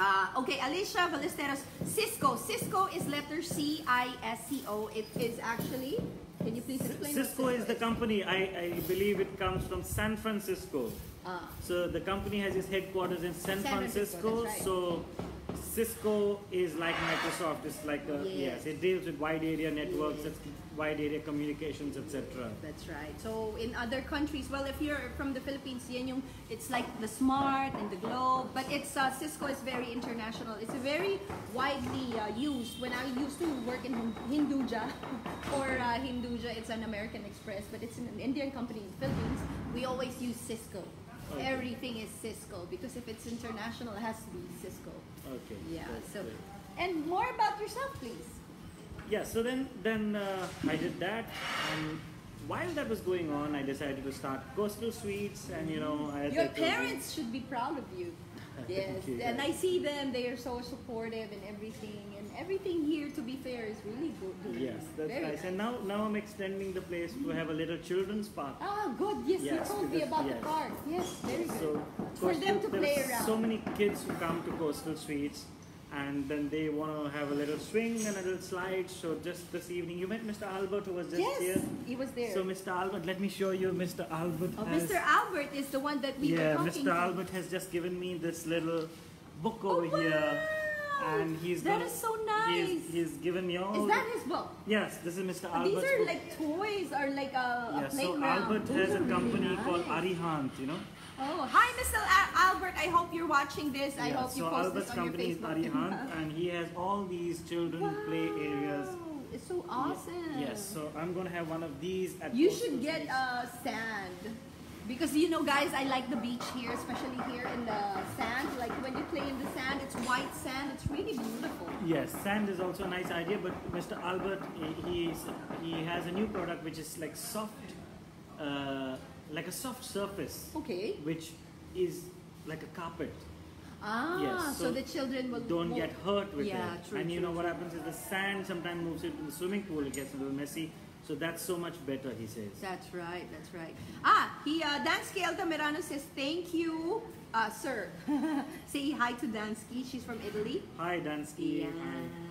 uh, okay, Alicia Ballesteros, Cisco. Cisco is letter C I S C O. It is actually. Can you please explain? Cisco is the company. I, I believe it comes from San Francisco. Ah. So the company has its headquarters in San, San Francisco, Francisco. right. So Cisco is like Microsoft. It's like a, Yes. yes. it deals with wide area networks. It's wide area communications, etc. That's right. So in other countries, well, if you're from the Philippines, yan yung, it's like the Smart and the Globe, but it's uh, Cisco is very international. It's very widely uh, used. When I used to work in Hinduja or uh, Hinduja, it's an American Express, but it's an Indian company in the Philippines. We always use Cisco. Okay. Everything is Cisco because if it's international, it has to be Cisco. Okay. Yeah. that's So, and more about yourself, please. Yeah, so then then uh, I did that, and while that was going on, I decided to start Coastal Suites, and you know, Your I told you- parents should be proud of you. Yes, you. and I see them; they are so supportive and everything. And everything here, to be fair, is really good. Yes, that's Very nice. And now now I'm extending the place to have a little children's park. Ah, good. Yes, Yes, you told me about yes. the park. Yes, very good. So For them to play around. So many kids who come to Coastal Suites, and then they want to have a little swing and a little slide. So just this evening, you met Mr. Albert who was just yes, here. he was there. So Mr. Albert, let me show you Mr. Albert. oh, has- Mr. Albert is the one that we yeah, were talking Mr. to. Albert has just given me this little book Oh, over here, and he's That is so nice. He's, he's given me all. Is that his book? Yes, this is Mr. Albert. These are book. like toys or like a, a yeah, so. Albert Those has a really company called. Arihant, you know. Oh, hi, Mr. Albert. I hope you're watching this. I yeah, hope you so post Albert's this on your company is Facebook. Arihant, and he has all these children play areas. It's so awesome. Yes, so I'm gonna have one of these at You should get uh, sand. Because you know, guys, I like the beach here, especially here in the sand. Like when you play in the sand, it's white sand. It's really beautiful. Yes, sand is also a nice idea, but Mr. Albert, he, he has a new product which is like soft, uh, like a soft surface, Okay. which is like a carpet. Ah, Yes, so, so the children will Don't get hurt with Yeah, it. true, and you true, know what true. happens is the sand sometimes moves into the swimming pool, it gets a little messy. So that's so much better, he says. That's right. That's right. Ah, he uh, Dansky Altamirano says thank you, uh, sir. Say hi to Dansky. She's from Italy. Hi, Dansky. Yan. Hi.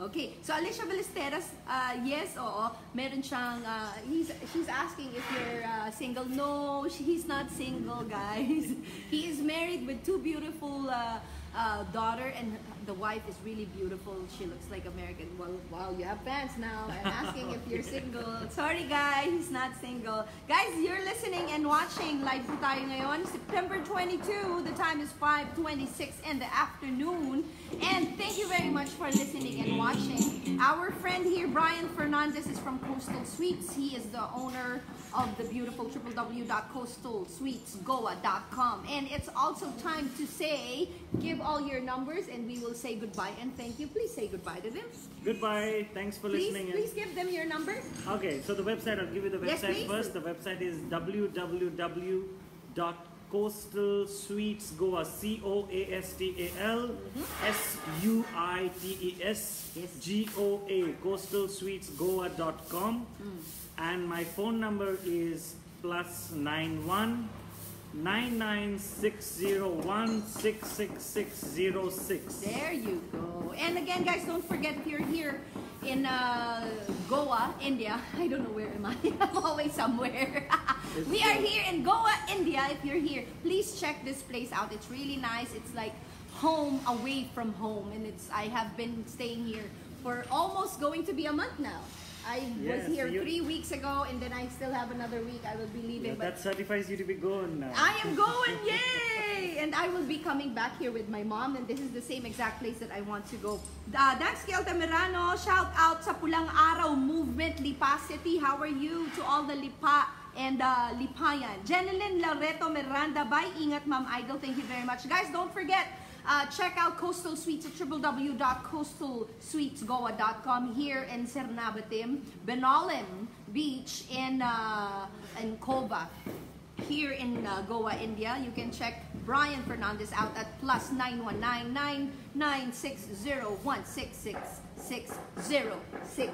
Okay, so Alicia Ballesteras, uh, yes, oo, meron siyang, uh, he's, she's asking if you're uh, single. No, he's not single, guys. he is married with two beautiful uh, uh, daughter, and the wife is really beautiful. She looks like American. Well, wow, you have fans now. I'm asking if you're single. Sorry, guys, he's not single. Guys, you're listening and watching live po tayo ngayon. September 22, the time is 5.26 in the afternoon. And thank you very much for listening and watching. Our friend here, Brian Fernandes, is from Coastal Suites. He is the owner of the beautiful www.coastalsuitesgoa.com. And it's also time to say, give all your numbers and we will say goodbye and thank you. Please say goodbye to them. Goodbye. Thanks for Please, listening. in. please give them your number. Okay, so the website, I'll give you the website please. first. The website is www.coastalsuitesgoa, C-O-A-S-T-A-L, S-U-I-T-E-S, mm-hmm. Yes. G-O-A, coastalsuitesgoa.com. Mm. And my phone number is plus nine one nine nine six zero one six six six zero six. There you go. And again, guys, don't forget if you're here in uh, Goa, India. I don't know where am I. I'm always somewhere. we are here in Goa, India. If you're here, please check this place out. It's really nice. It's like home away from home, and it's. I have been staying here for almost going to be a month now. I Yeah, was here you- three weeks ago, and then I still have another week. I will be leaving, Yeah, but that certifies you to be going now. I am going, yay! And I will be coming back here with my mom, and this is the same exact place that I want to go. Uh, Dax Altamirano, shout out sa Pulang Araw Movement, Lipa City. How are you to all the Lipa and uh, Lipayan? Jeneline Loreto Miranda, bye, ingat Ma'am Idol. Thank you very much. Guys, don't forget, uh, check out Coastal Suites at www.coastalsuitesgoa.com here in Sernabatim, Benaulim Beach in, uh, in Colva here in uh, Goa, India. You can check Brian Fernandes out at plus 919-996016606.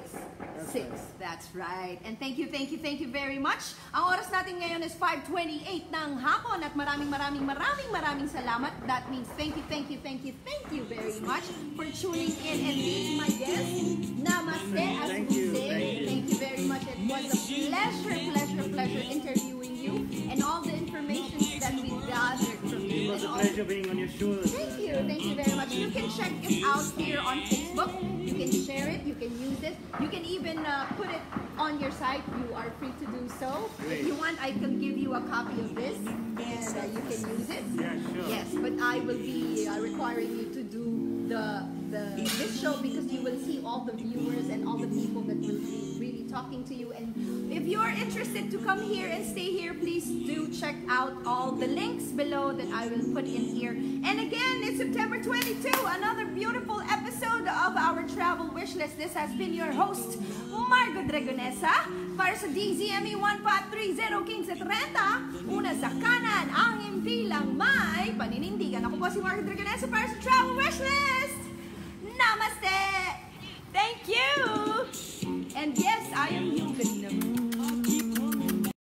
That's right. And thank you, thank you, thank you very much. Ang oras natin ngayon is 5.28 ng hapon at maraming maraming maraming maraming salamat. That means thank you, thank you, thank you, thank you very much for tuning in and being my guest. Namaste, as Thank you, say. thank you. Thank you very much. It was a pleasure, pleasure, pleasure interviewing you and all the information was a pleasure being on your show. Thank you, thank you very much. You can check us out here on Facebook. You can share it, you can use it, you can even uh, put it on your site. You are free to do so. If you want, I can give you a copy of this and uh, you can use it. Yeah, sure. Yes, but I will be uh, requiring you to do the the this show because you will see all the viewers and all the people that will be talking to you. And if you are interested to come here and stay here, please do check out all the links below that I will put in here. And again, it's September 22, another beautiful episode of our travel wish list. This has been your host, Margo Dragonesa, para sa DZME 1530 Kings at Renta. Una sa kanan, ang hindi lang may paninindigan. Ako po si Margo Dragonesa para sa travel wish list. Namaste! Thank you! And yes, I am human.